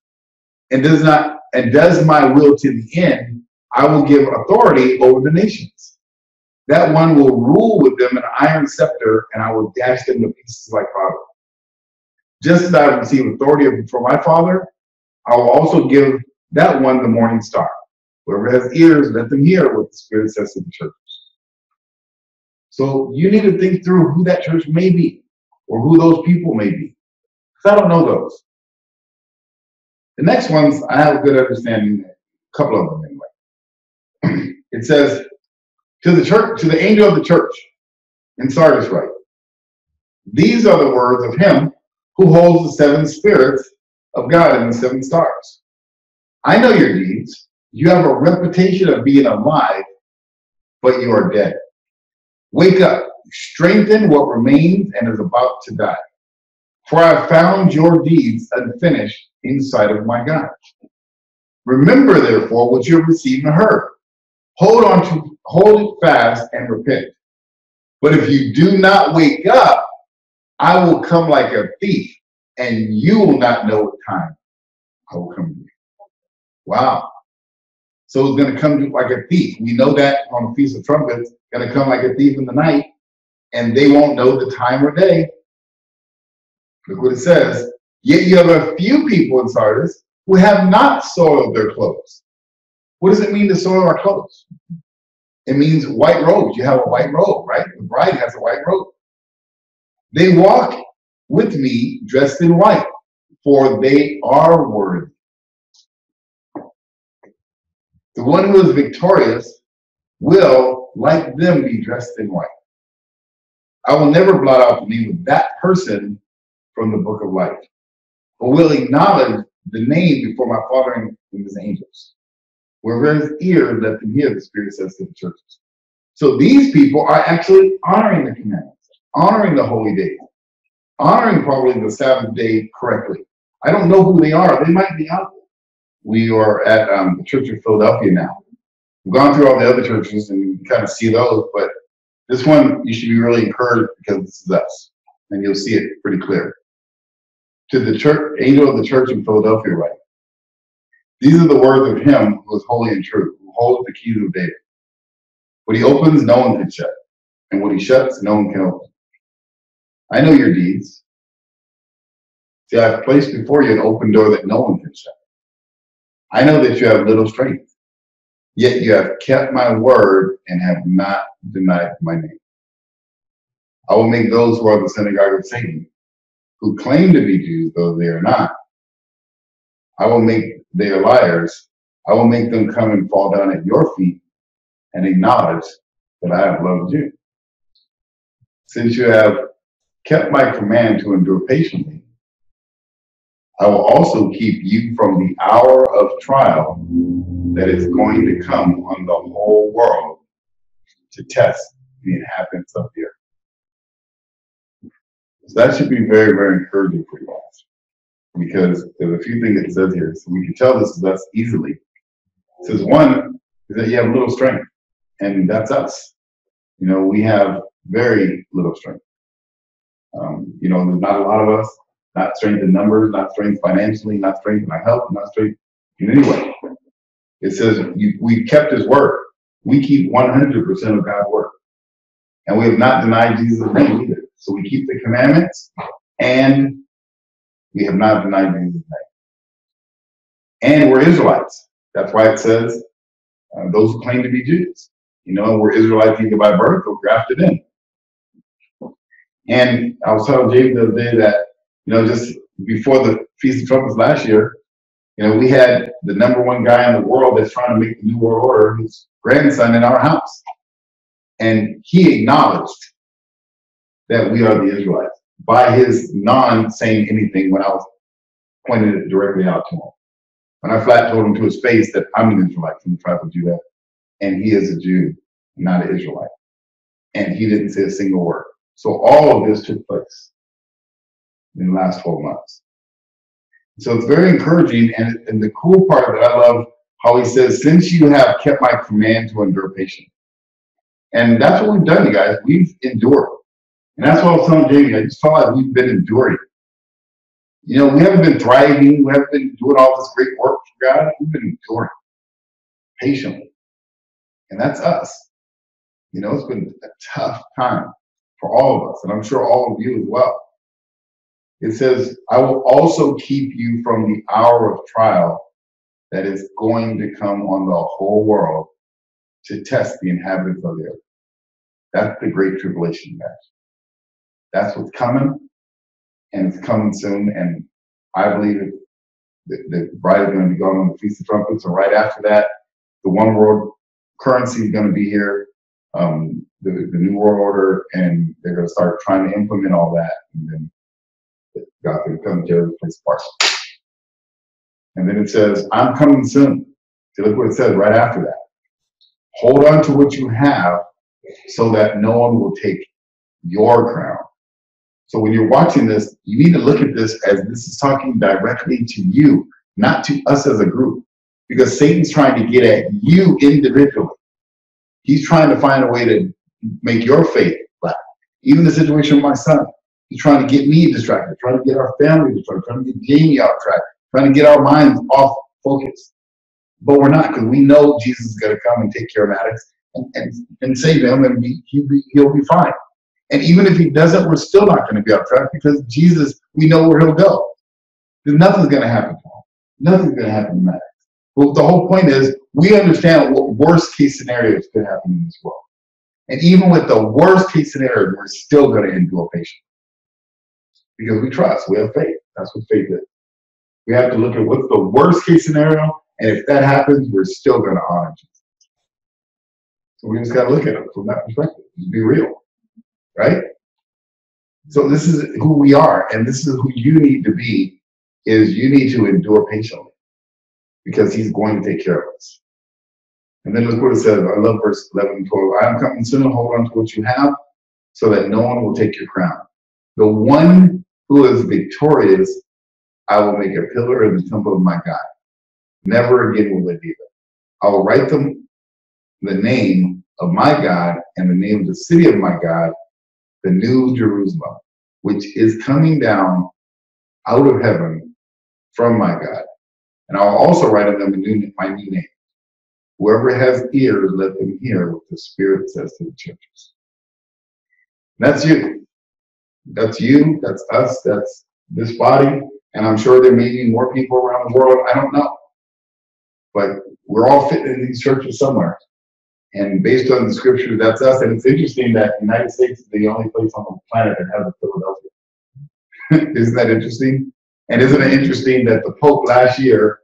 and does not and does my will to the end, I will give authority over the nations. That one will rule with them an iron scepter, and I will dash them to pieces like powder. Just as I have received authority from my Father, I will also give that one the morning star. Whoever has ears, let them hear what the Spirit says to the churches. So you need to think through who that church may be, or who those people may be. Because I don't know those. The next ones, I have a good understanding, a couple of them anyway. *clears throat* It says, to the church, to the angel of the church in Sardis write, these are the words of him who holds the seven spirits of God and the seven stars. I know your deeds. You have a reputation of being alive, but you are dead. Wake up, strengthen what remains and is about to die. For I have found your deeds unfinished inside of my God. Remember, therefore, what you have received and heard. Hold on to hold it fast and repent. But if you do not wake up, I will come like a thief, and you will not know what time I will come to you. Wow. So it's going to come like a thief. We know that on the Feast of Trumpets, going to come like a thief in the night, and they won't know the time or day. Look what it says. Yet you have a few people in Sardis who have not soiled their clothes. What does it mean to soil our clothes? It means white robes. You have a white robe, right? The bride has a white robe. They walk with me dressed in white, for they are worthy. The one who is victorious will, like them, be dressed in white. I will never blot out the name of that person from the book of life, but will acknowledge the name before my Father and his angels. Wherever his ear, let them hear, the Spirit says to the churches. So these people are actually honoring the commandments, honoring the holy days, honoring probably the Sabbath day correctly. I don't know who they are. They might be out there. We are at um, the Church of Philadelphia now. We've gone through all the other churches and you kind of see those, but this one you should be really encouraged because this is us, and you'll see it pretty clear. To the church, angel of the church in Philadelphia, write: These are the words of him who is holy and true, who holds the keys of David. What he opens, no one can shut, and what he shuts, no one can open. I know your deeds. See, I've placed before you an open door that no one can shut. I know that you have little strength, yet you have kept my word and have not denied my name. I will make those who are the synagogue of Satan, who claim to be Jews, though they are not. I will make their liars. I will make them come and fall down at your feet and acknowledge that I have loved you. Since you have kept my command to endure patiently, I will also keep you from the hour of trial that is going to come on the whole world to test the inhabitants of the earth. So that should be very, very encouraging for you guys. Because there's a few things it says here. So we can tell this is us easily. It says one is that you have little strength, and that's us. You know, we have very little strength. Um, you know, there's not a lot of us, not strength in numbers, not strength financially, not strength in our health, not strength in any way. It says you, we kept his word. We keep 100% of God's word. And we have not denied Jesus' name either. So we keep the commandments and we have not denied Jesus' name. And we're Israelites. That's why it says uh, those who claim to be Jews. You know, we're Israelites either by birth or grafted in. And I was telling James the other day that, you know, just before the Feast of Trumpets last year, you know, we had the number one guy in the world that's trying to make the New World Order, his grandson in our house. And he acknowledged that we are the Israelites by his non saying anything when I was pointing it directly out to him. When I flat told him to his face that I'm an Israelite from the tribe of Judah, and he is a Jew, not an Israelite. And he didn't say a single word. So all of this took place in the last 12 months. So it's very encouraging. And, and the cool part that I love how he says, since you have kept my command to endure patiently. And that's what we've done, you guys. We've endured. And that's what I was telling Jamie. I just felt like we've been enduring. You know, we haven't been thriving. We haven't been doing all this great work for God. We've been enduring patiently. And that's us. You know, it's been a tough time for all of us, and I'm sure all of you as well. It says, I will also keep you from the hour of trial that is going to come on the whole world to test the inhabitants of the earth. That's the great tribulation, guys. That's what's coming. and it's coming soon. And I believe it, the, the bride is going to be going on the Feast of Trumpets. And right after that, the one world currency is going to be here, um, the, the new world order, and they're going to start trying to implement all that. And then God's going to come to every place apart. And then it says, I'm coming soon. See, look what it says right after that. Hold on to what you have so that no one will take your crown. So when you're watching this, you need to look at this as this is talking directly to you, not to us as a group. Because Satan's trying to get at you individually. He's trying to find a way to make your faith black. Even the situation with my son. He's trying to get me distracted, trying to get our family distracted, trying to get Jamie off track, trying to get our minds off focus. But we're not because we know Jesus is going to come and take care of Maddox and, and, and save him and be, he'll, be, he'll be fine. And even if he doesn't, we're still not going to be off track because Jesus, we know where he'll go. Because nothing's going to happen to him. Nothing's going to happen to Maddox. But the whole point is we understand what worst case scenarios could happen in this world. And even with the worst case scenario, we're still going to endure patiently. Because we trust, we have faith. That's what faith is. We have to look at what's the worst case scenario, and if that happens, we're still going to honor Jesus. So we just got to look at it from that perspective. Be real, right? So this is who we are, and this is who you need to be. Is you need to endure patiently because He's going to take care of us. And then look what it says. I love verse 11 and 12. I am coming soon. Hold on to what you have, so that no one will take your crown. The one who is victorious I will make a pillar in the temple of my God. Never again will they be there. I will write them the name of my God and the name of the city of my God, the new Jerusalem, which is coming down out of heaven from my God. And I'll also write on them new, my new name. Whoever has ears, let them hear what the Spirit says to the churches. that's you. That's you. That's us. That's this body. And I'm sure there may be more people around the world. I don't know. But we're all fitting in these churches somewhere. And based on the scripture, that's us. And it's interesting that the United States is the only place on the planet that has a Philadelphia. *laughs* isn't that interesting? And isn't it interesting that the Pope last year,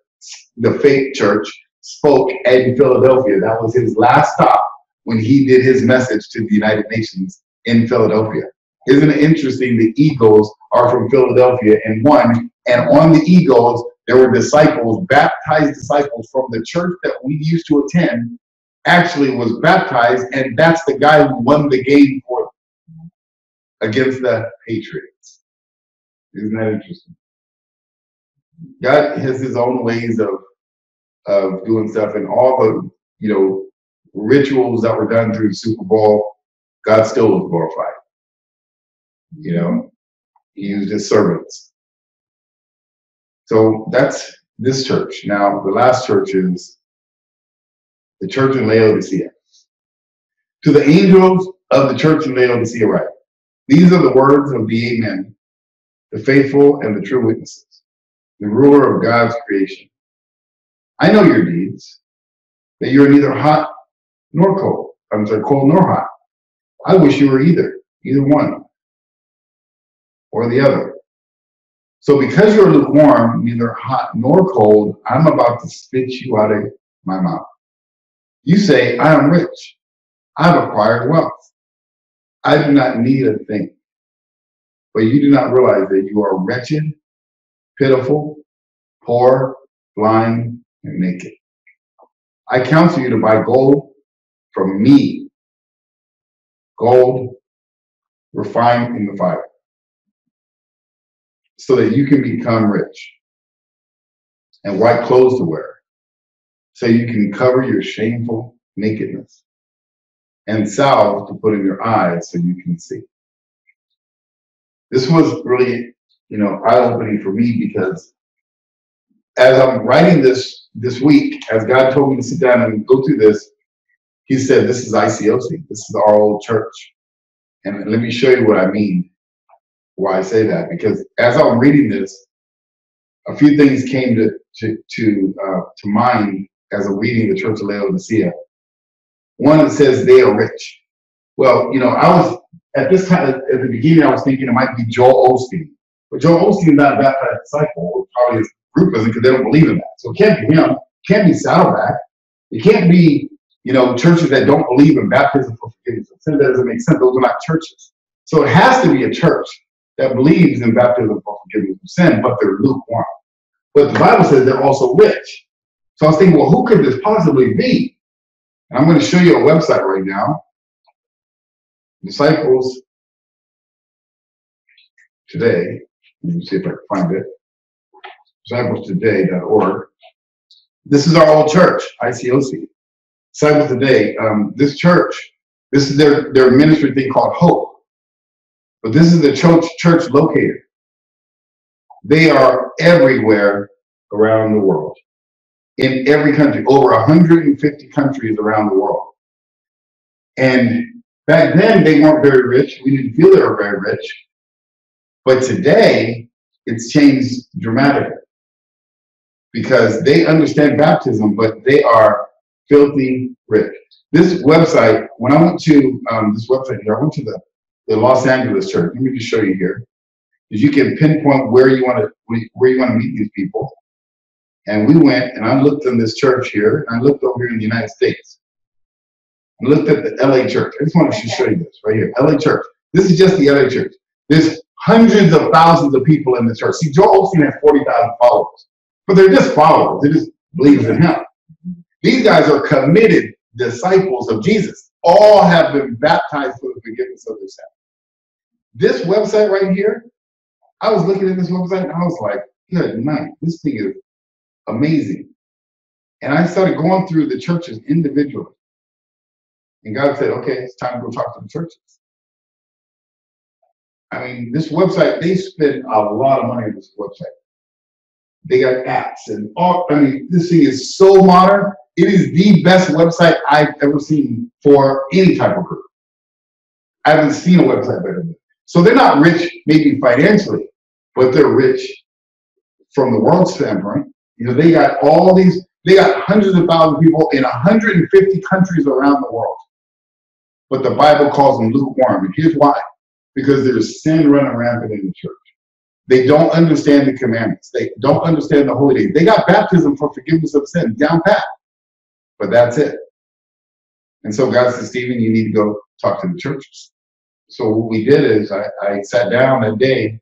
the fake church, spoke in Philadelphia? That was his last stop when he did his message to the United Nations in Philadelphia. Isn't it interesting? The Eagles are from Philadelphia and one, and on the Eagles, there were disciples, baptized disciples from the church that we used to attend, actually was baptized, and that's the guy who won the game for them against the Patriots. Isn't that interesting? God has his own ways of of doing stuff and all the you know rituals that were done through the Super Bowl, God still was glorified. You know, he used his servants so that's this church. Now, the last church is the church in Laodicea. To the angels of the church in Laodicea, write These are the words of the Amen, the faithful and the true witnesses, the ruler of God's creation. I know your deeds, that you are neither hot nor cold. I'm sorry, cold nor hot. I wish you were either, either one or the other. So because you're lukewarm, neither hot nor cold, I'm about to spit you out of my mouth. You say, I am rich. I've acquired wealth. I do not need a thing. But you do not realize that you are wretched, pitiful, poor, blind, and naked. I counsel you to buy gold from me. Gold refined in the fire so that you can become rich and white clothes to wear so you can cover your shameful nakedness and salve to put in your eyes so you can see. This was really, you know, eye-opening for me because as I'm writing this this week, as God told me to sit down and go through this, he said, this is ICOC. This is our old church. And let me show you what I mean why I say that because as I'm reading this, a few things came to to to, uh, to mind as I'm reading the Church of Laodicea. One that says they are rich. Well, you know, I was at this time at the beginning, I was thinking it might be Joel Osteen But Joel Osteen is not a baptized disciple, probably his group isn't because they don't believe in that. So it can't be him. It can't be Saddleback. It can't be, you know, churches that don't believe in baptism for forgiveness of sin. That doesn't make sense. Those are not churches. So it has to be a church that believes in baptism for forgiveness of sin, but they're lukewarm. But the Bible says they're also rich. So I was thinking, well, who could this possibly be? And I'm going to show you a website right now. Disciples today. Let me see if I can find it. DisciplesToday.org. This is our old church, ICOC. Disciples Today. Um, this church, this is their, their ministry thing called Hope. But this is the church, church located. They are everywhere around the world. In every country, over 150 countries around the world. And back then, they weren't very rich. We didn't feel they were very rich. But today, it's changed dramatically because they understand baptism, but they are filthy rich. This website, when I went to um, this website here, I went to the, the Los Angeles church. Let me just show you here. Because you can pinpoint where you want to where you want to meet these people. And we went and I looked in this church here, and I looked over here in the United States. I looked at the LA church. I just wanted to show you this right here. LA church. This is just the LA church. There's hundreds of thousands of people in the church. See, Joel Osteen has 40,000 followers, but they're just followers. They just believe in him. These guys are committed disciples of Jesus. All have been baptized for the forgiveness of their sins. This website right here, I was looking at this website and I was like, good night. This thing is amazing. And I started going through the churches individually. And God said, okay, it's time to go talk to the churches. I mean, this website, they spend a lot of money on this website. They got apps and all, I mean, this thing is so modern. It is the best website I've ever seen for any type of group. I haven't seen a website better than So they're not rich maybe financially, but they're rich from the world standpoint. You know, they got all these, they got hundreds of thousands of people in 150 countries around the world. But the Bible calls them lukewarm. And here's why because there's sin running rampant in the church. They don't understand the commandments. They don't understand the holy days. They got baptism for forgiveness of sin down pat, but that's it. And so God said, Stephen, you need to go talk to the churches. So what we did is I, I sat down that day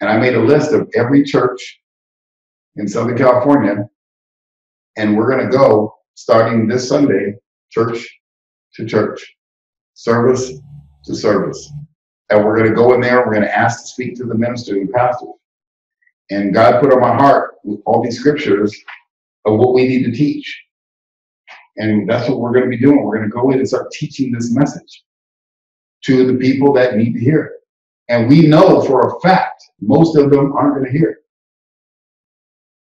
and I made a list of every church in Southern California, and we're going to go starting this Sunday, church to church, service to service. And we're going to go in there, we're going to ask to speak to the minister and pastor. And God put on my heart all these scriptures of what we need to teach. And that's what we're going to be doing. We're going to go in and start teaching this message to the people that need to hear it. And we know for a fact most of them aren't going to hear it.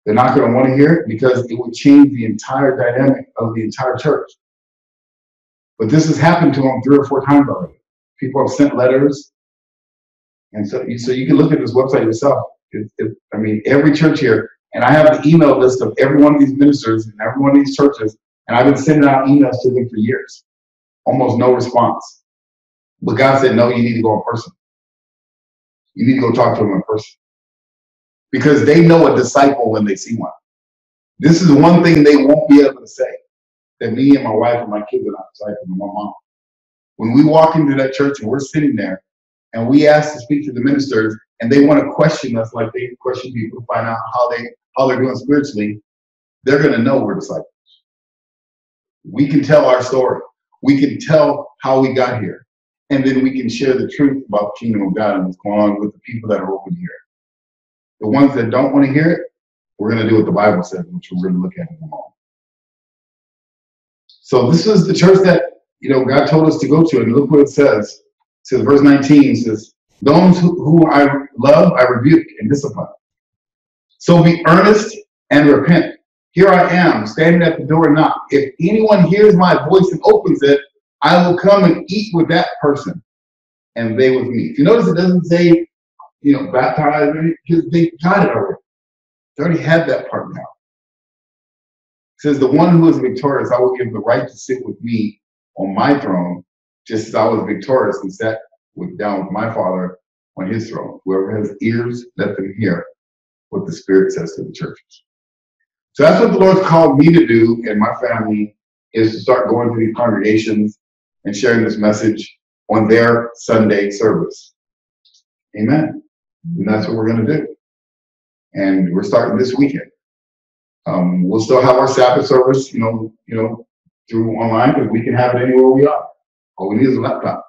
They're not going to want to hear it because it would change the entire dynamic of the entire church. But this has happened to them three or four times already. People have sent letters. And so, so you can look at this website yourself. I mean, every church here, and I have the email list of every one of these ministers and every one of these churches, and I've been sending out emails to them for years. Almost no response. But God said, no, you need to go in person. You need to go talk to them in person. Because they know a disciple when they see one. This is one thing they won't be able to say that me and my wife and my kids are not disciples and my mom. When we walk into that church and we're sitting there and we ask to speak to the ministers and they want to question us like they question people to find out how they how they're doing spiritually, they're going to know we're disciples. We can tell our story. We can tell how we got here. And then we can share the truth about the kingdom of God and what's going on with the people that are open here. The ones that don't want to hear it, we're going to do what the Bible says, which we're going to look at in a moment. So this is the church that you know, God told us to go to, and look what it says. It says, verse 19 says, Those who, who I love, I rebuke and discipline. So be earnest and repent. Here I am, standing at the door and knock. If anyone hears my voice and opens it, I will come and eat with that person, and they with me. If you notice, it doesn't say, you know, baptized because they got it already. They already had that part now. It says, The one who is victorious, I will give the right to sit with me on my throne, just as I was victorious and sat with, down with my father on his throne. Whoever has ears, let them hear what the Spirit says to the churches. So that's what the Lord's called me to do and my family is to start going to these congregations and sharing this message on their Sunday service. Amen. And that's what we're going to do. And we're starting this weekend. Um, we'll still have our Sabbath service, you know, you know, through online because we can have it anywhere we are. All we need is a laptop.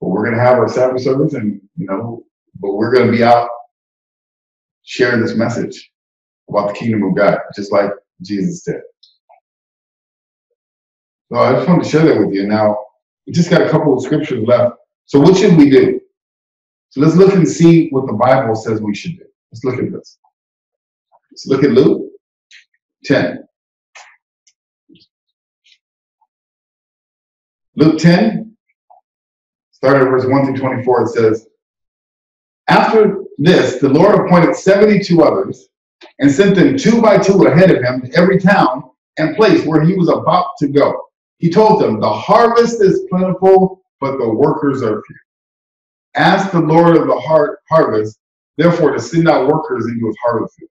But we're going to have our Sabbath service, and you know, but we're going to be out sharing this message about the kingdom of God, just like Jesus did. So I just wanted to share that with you. Now, we just got a couple of scriptures left. So what should we do? So let's look and see what the Bible says we should do. Let's look at this. Let's look at Luke 10. Luke 10, starting at verse 1 through 24, it says, After this, the Lord appointed 72 others and sent them two by two ahead of him to every town and place where he was about to go. He told them, The harvest is plentiful, but the workers are few. Ask the Lord of the har- harvest, therefore, to send out workers into his harvest field.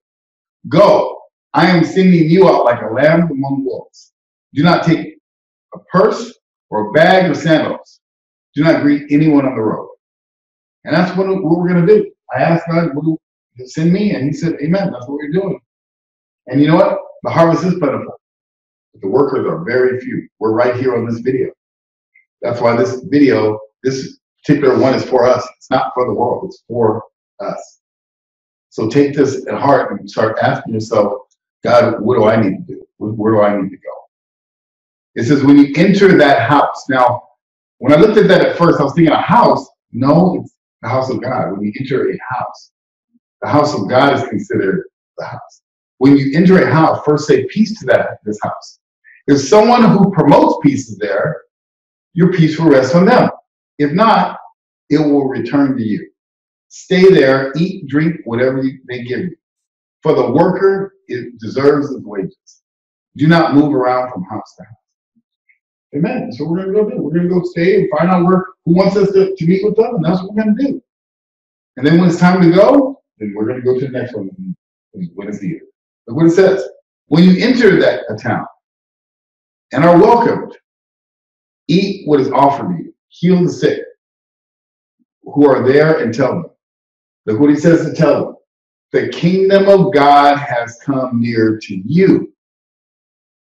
Go, I am sending you out like a lamb among wolves. Do not take a purse or a bag or sandals. Do not greet anyone on the road. And that's what, what we're going to do. I asked God, send me? And he said, Amen. That's what we're doing. And you know what? The harvest is plentiful. But the workers are very few. We're right here on this video. That's why this video, this particular one is for us. It's not for the world, it's for us. So take this at heart and start asking yourself, God, what do I need to do? Where do I need to go? It says, when you enter that house. Now, when I looked at that at first, I was thinking a house. No, it's the house of God. When you enter a house, the house of God is considered the house. When you enter a house, first say peace to that this house. If someone who promotes peace is there, your peace will rest on them. If not, it will return to you. Stay there, eat, drink, whatever they give you. For the worker, it deserves his wages. Do not move around from house to house. Amen. So we're going to go do. We're going to go stay and find out where who wants us to, to meet with them, and that's what we're going to do. And then when it's time to go, then we're going to go to the next one when it's needed. Look what it says. When you enter that town and are welcomed, eat what is offered you, heal the sick who are there, and tell them. Look what he says to tell them. The kingdom of God has come near to you.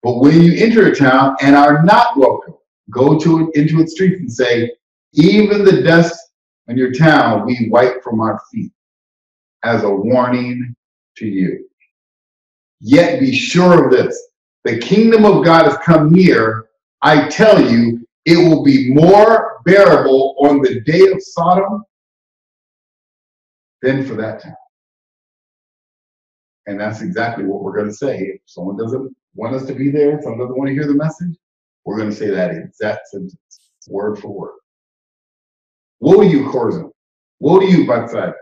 But when you enter a town and are not welcome, go to it into its streets and say, even the dust in your town we wipe from our feet as a warning to you. Yet be sure of this the kingdom of God has come near. I tell you, it will be more bearable on the day of Sodom than for that town. And that's exactly what we're going to say. If someone doesn't want us to be there, someone doesn't want to hear the message, we're going to say that exact sentence, word for word. Woe to you, Chorazin. Woe to you, Bethsaida.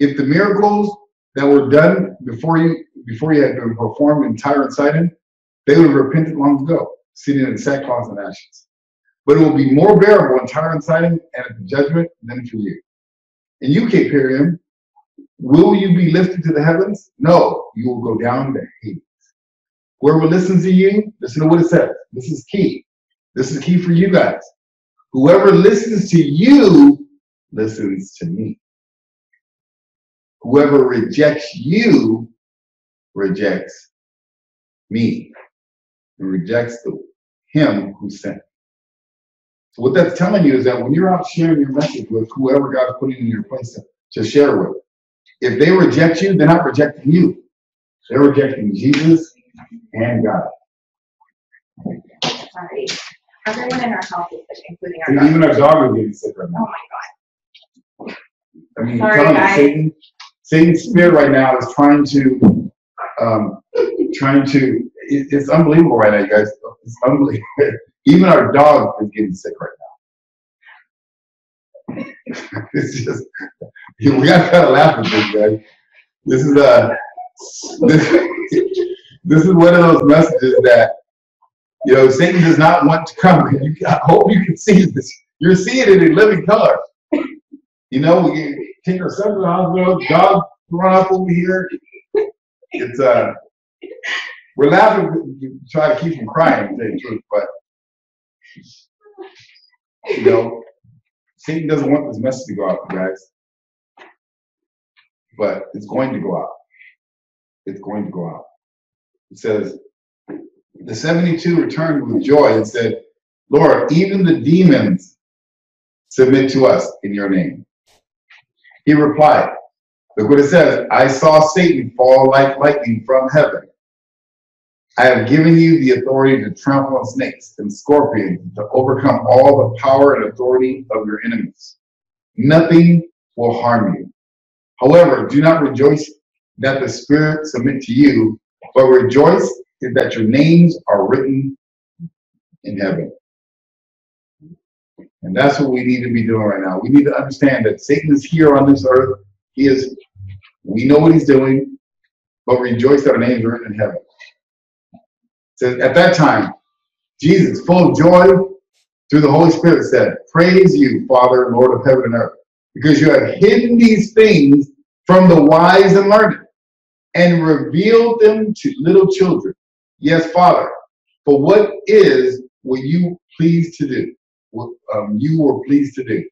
If the miracles that were done before you before you had been performed in Tyre and Sidon, they would have repented long ago, sitting in sackcloth and ashes. But it will be more bearable in Tyre and Sidon and at the judgment than for you. In you, Capernaum, will you be lifted to the heavens? No, you will go down to Hades. Whoever listens to you, listen to what it says. This is key. This is key for you guys. Whoever listens to you listens to me. Whoever rejects you rejects me and rejects the him who sent. So what that's telling you is that when you're out sharing your message with whoever God's putting in your place to share with, if they reject you, they're not rejecting you. They're rejecting Jesus and God. Sorry. Everyone in our house is sick, including our dog. even our dog is getting sick right now. Oh my I mean, Sorry, telling guys. Satan, Satan's spirit right now is trying to, um, trying to, it, it's unbelievable right now, you guys. It's unbelievable. *laughs* Even our dog is getting sick right now. *laughs* it's just, we gotta kind of laugh at this. This is a this, *laughs* this is one of those messages that, you know, Satan does not want to come. You, I hope you can see this. You're seeing it in living color. You know, we take our son to the hospital, dog run up over here. It's uh, we're laughing, to try to keep from crying, to tell the truth, but you know, Satan doesn't want this message to go out, guys. But it's going to go out. It's going to go out. It says, the 72 returned with joy and said, Lord, even the demons submit to us in your name. He replied, Look what it says I saw Satan fall like lightning from heaven. I have given you the authority to trample on snakes and scorpions, to overcome all the power and authority of your enemies. Nothing will harm you. However, do not rejoice that the Spirit submit to you, but rejoice that your names are written in heaven. And that's what we need to be doing right now. We need to understand that Satan is here on this earth. He is, we know what he's doing, but rejoice that our names are written in heaven. So at that time, Jesus, full of joy through the Holy Spirit, said, Praise you, Father, Lord of heaven and earth, because you have hidden these things from the wise and learned and revealed them to little children. Yes, Father, for what is what you pleased to do? What um, you were pleased to do.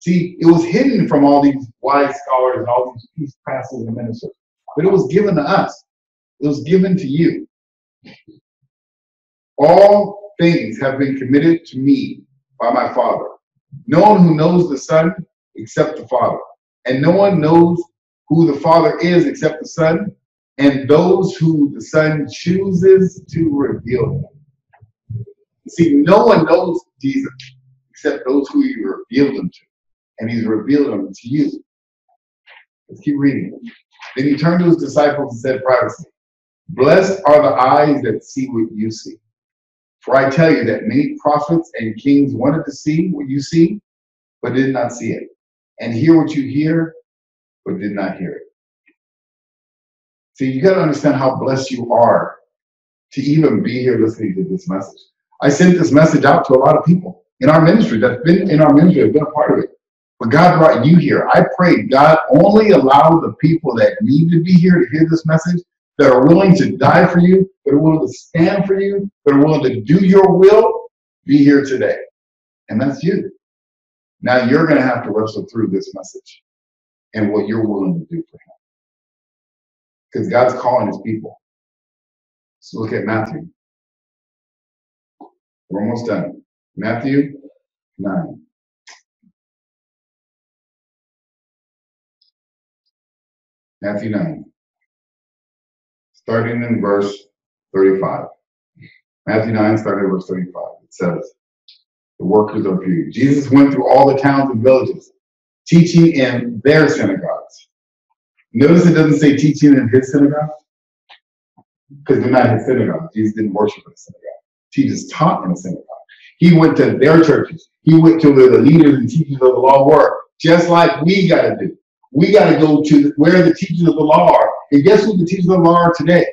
See, it was hidden from all these wise scholars and all these peace pastors and ministers, but it was given to us. It was given to you. All things have been committed to me by my Father. No one who knows the Son except the Father, and no one knows who the Father is except the Son, and those who the Son chooses to reveal him. See, no one knows Jesus except those who he revealed him to, and he's revealed him to you. Let's keep reading. Then he turned to his disciples and said privately, Blessed are the eyes that see what you see. For I tell you that many prophets and kings wanted to see what you see, but did not see it, and hear what you hear, but did not hear it. See, you got to understand how blessed you are to even be here listening to this message. I sent this message out to a lot of people in our ministry that's been in our ministry, have been a part of it. But God brought you here. I pray God only allow the people that need to be here to hear this message that are willing to die for you, that are willing to stand for you, that are willing to do your will, be here today. And that's you. Now you're going to have to wrestle through this message and what you're willing to do for Him. Because God's calling His people. So look at Matthew. We're almost done. Matthew 9. Matthew 9 starting in verse 35. Matthew 9, starting in verse 35. It says, The workers are few. Jesus went through all the towns and villages, teaching in their synagogues. Notice it doesn't say teaching in his synagogue, because they're not his synagogue. Jesus didn't worship in a synagogue. Jesus taught in a synagogue. He went to their churches. He went to where the leaders and teachers of the law were, just like we got to do. We got to go to where the teachers of the law are and guess who the teachers of law are today?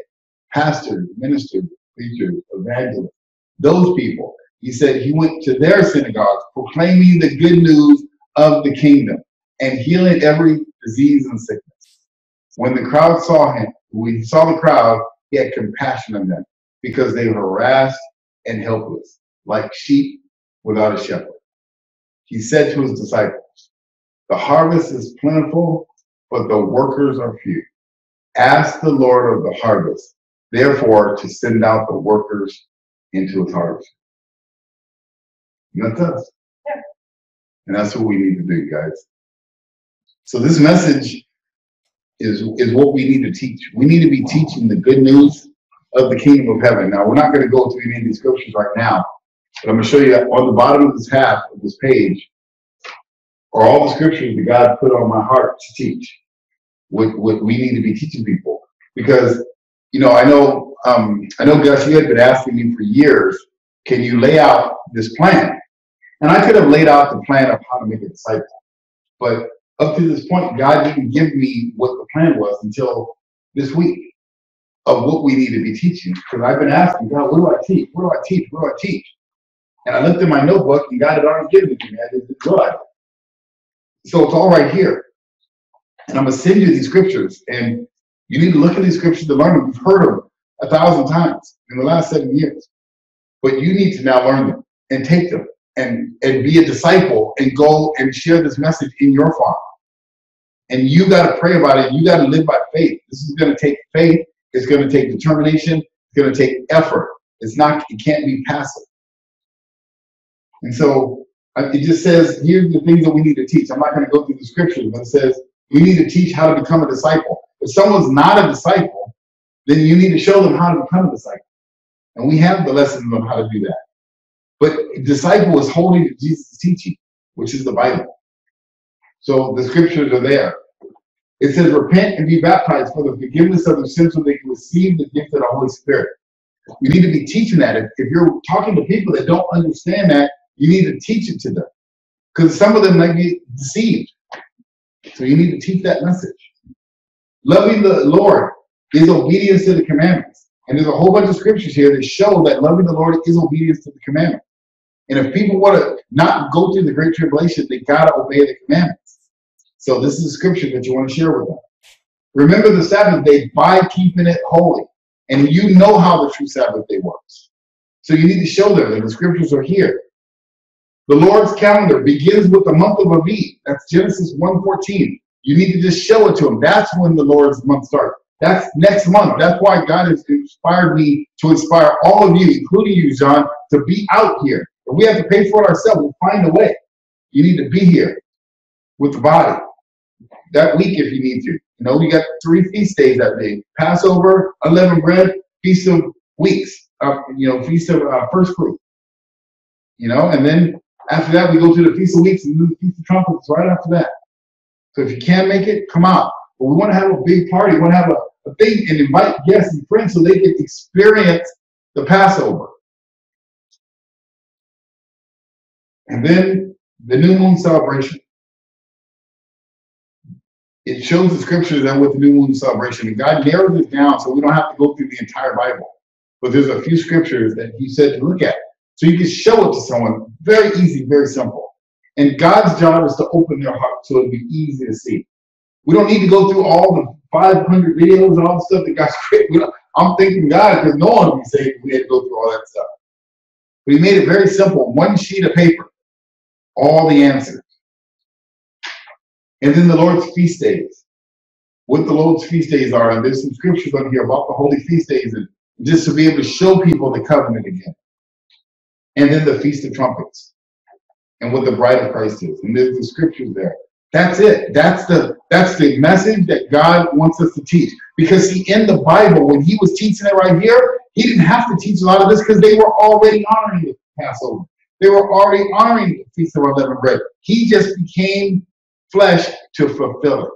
Pastors, ministers, preachers, evangelists, those people. He said he went to their synagogues proclaiming the good news of the kingdom and healing every disease and sickness. When the crowd saw him, when he saw the crowd, he had compassion on them because they were harassed and helpless, like sheep without a shepherd. He said to his disciples, The harvest is plentiful, but the workers are few. Ask the Lord of the harvest, therefore, to send out the workers into his harvest. And that's us. Yeah. And that's what we need to do, guys. So this message is, is what we need to teach. We need to be teaching the good news of the kingdom of heaven. Now, we're not going to go through any of these scriptures right now, but I'm going to show you on the bottom of this half of this page are all the scriptures that God put on my heart to teach what, what we need to be teaching people. Because, you know, I know, um, I know, Gus, you had been asking me for years, can you lay out this plan? And I could have laid out the plan of how to make a disciple. But up to this point, God didn't give me what the plan was until this week of what we need to be teaching. Because I've been asking, God, what do I teach? What do I teach? What do I teach? And I looked in my notebook and God had already given it to me. I did good. So it's all right here. And I'm gonna send you these scriptures, and you need to look at these scriptures to learn them. You've heard them a thousand times in the last seven years, but you need to now learn them and take them and and be a disciple and go and share this message in your farm. And you got to pray about it. You got to live by faith. This is going to take faith. It's going to take determination. It's going to take effort. It's not. It can't be passive. And so uh, it just says, here's the things that we need to teach. I'm not going to go through the scriptures, but it says we need to teach how to become a disciple. If someone's not a disciple, then you need to show them how to become a disciple. And we have the lessons on how to do that. But disciple is holding to Jesus' teaching, which is the Bible. So the scriptures are there. It says, repent and be baptized for the forgiveness of the sins so they can receive the gift of the Holy Spirit. You need to be teaching that. If, if you're talking to people that don't understand that, you need to teach it to them. Because some of them might be deceived. So you need to teach that message. Loving the Lord is obedience to the commandments. And there's a whole bunch of scriptures here that show that loving the Lord is obedience to the commandment. And if people want to not go through the great tribulation, they got to obey the commandments. So this is a scripture that you want to share with them. Remember the Sabbath day by keeping it holy. And you know how the true Sabbath day works. So you need to show them that the scriptures are here. The Lord's calendar begins with the month of Aviv. That's Genesis 1.14. You need to just show it to him. That's when the Lord's month starts. That's next month. That's why God has inspired me to inspire all of you, including you, John, to be out here. If we have to pay for it ourselves, we'll find a way. You need to be here with the body that week if you need to. You know, we got three feast days that day: Passover, unleavened bread, Feast of Weeks, uh, you know, Feast of uh, First Fruit. You know, and then after that, we go to the Feast of Weeks and do the Feast of Trumpets right after that. So if you can't make it, come out. But we want to have a big party. We want to have a, a thing and invite guests and friends so they can experience the Passover. And then the new moon celebration. It shows the scriptures that with the new moon celebration, and God narrows it down so we don't have to go through the entire Bible. But there's a few scriptures that He said to look at. So you can show it to someone. Very easy, very simple. And God's job is to open their heart so it'll be easy to see. We don't need to go through all the 500 videos and all the stuff that God's *laughs* created. I'm thanking God because no one would be saved if we had to go through all that stuff. But He made it very simple one sheet of paper, all the answers. And then the Lord's feast days. What the Lord's feast days are, and there's some scriptures on here about the holy feast days, and just to be able to show people the covenant again. And then the Feast of Trumpets and what the bride of Christ is. And there's the scriptures there. That's it. That's the that's the message that God wants us to teach. Because see, in the Bible, when he was teaching it right here, he didn't have to teach a lot of this because they were already honoring the Passover. They were already honoring the Feast of Unleavened Bread. He just became flesh to fulfill it.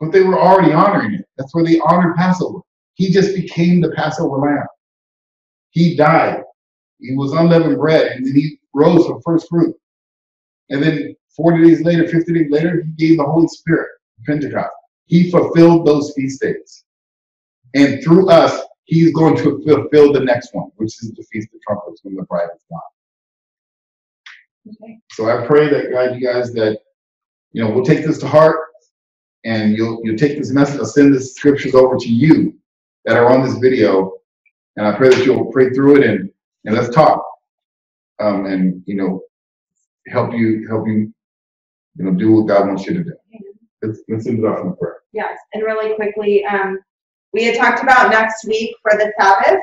But they were already honoring it. That's where they honored Passover. He just became the Passover lamb. He died. He was unleavened bread, and then he rose from first fruit. And then 40 days later, 50 days later, he gave the Holy Spirit, Pentecost. He fulfilled those feast days. And through us, he's going to fulfill the next one, which is the Feast of Trumpets when the bride is gone. Okay. So I pray that God, you guys, that you know, we'll take this to heart and you'll you'll take this message, I'll send the scriptures over to you that are on this video. And I pray that you'll pray through it and and let's talk. Um, and you know, help you help you, you know, do what God wants you to do. Let's let's end it off in prayer. Yes, and really quickly, um, we had talked about next week for the Sabbath,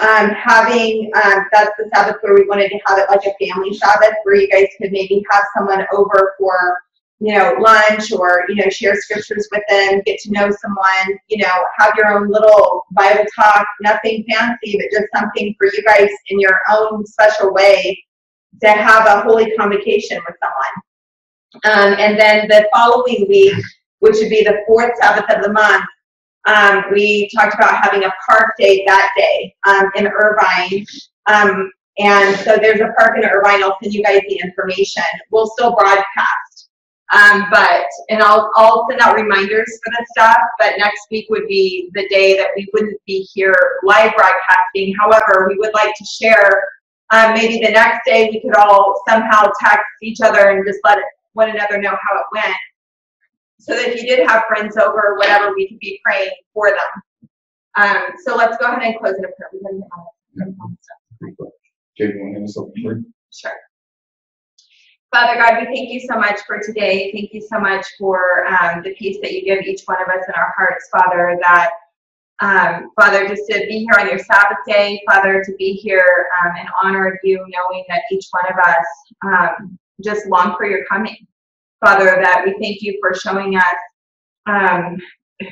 um, having um, that's the Sabbath where we wanted to have it like a family Sabbath, where you guys could maybe have someone over for you know, lunch or, you know, share scriptures with them, get to know someone, you know, have your own little Bible talk, nothing fancy, but just something for you guys in your own special way to have a holy convocation with someone. Um, and then the following week, which would be the fourth Sabbath of the month, um, we talked about having a park day that day um, in Irvine. Um, and so there's a park in Irvine. I'll send you guys the information. We'll still broadcast um, but, and I'll, I'll send out reminders for this stuff, but next week would be the day that we wouldn't be here live broadcasting. However, we would like to share, um, maybe the next day we could all somehow text each other and just let one another know how it went. So that if you did have friends over or whatever, we could be praying for them. Um, so let's go ahead and close in a prayer. We can, um, Jay, you want to have something for you? Sure. Father God, we thank you so much for today. Thank you so much for um, the peace that you give each one of us in our hearts, Father. That, um, Father, just to be here on your Sabbath day, Father, to be here um, in honor of you, knowing that each one of us um, just long for your coming. Father, that we thank you for showing us um,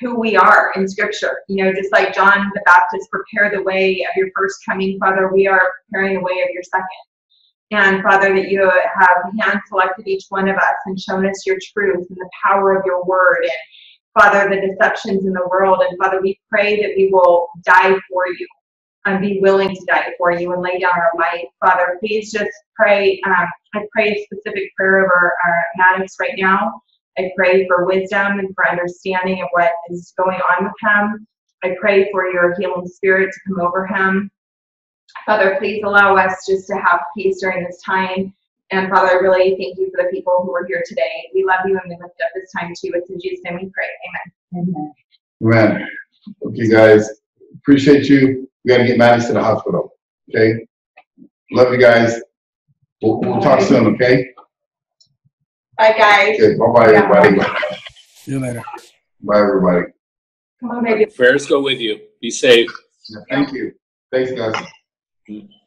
who we are in Scripture. You know, just like John the Baptist prepared the way of your first coming, Father, we are preparing the way of your second. And Father, that you have hand selected each one of us and shown us your truth and the power of your word and Father, the deceptions in the world. And Father, we pray that we will die for you and be willing to die for you and lay down our life. Father, please just pray. Um, I pray a specific prayer over our Maddox right now. I pray for wisdom and for understanding of what is going on with him. I pray for your healing spirit to come over him. Father, please allow us just to have peace during this time. And Father, I really thank you for the people who are here today. We love you and we lift up this time to you. It's in Jesus' name we pray. Amen. Man, okay, guys, appreciate you. We gotta get Maddie to the hospital, okay? Love you guys. We'll, we'll talk soon, okay? Bye, guys. Okay, bye-bye, everybody. See you later. Bye, everybody. Come on, baby. Prayers go with you. Be safe. Thank you. Thanks, guys. y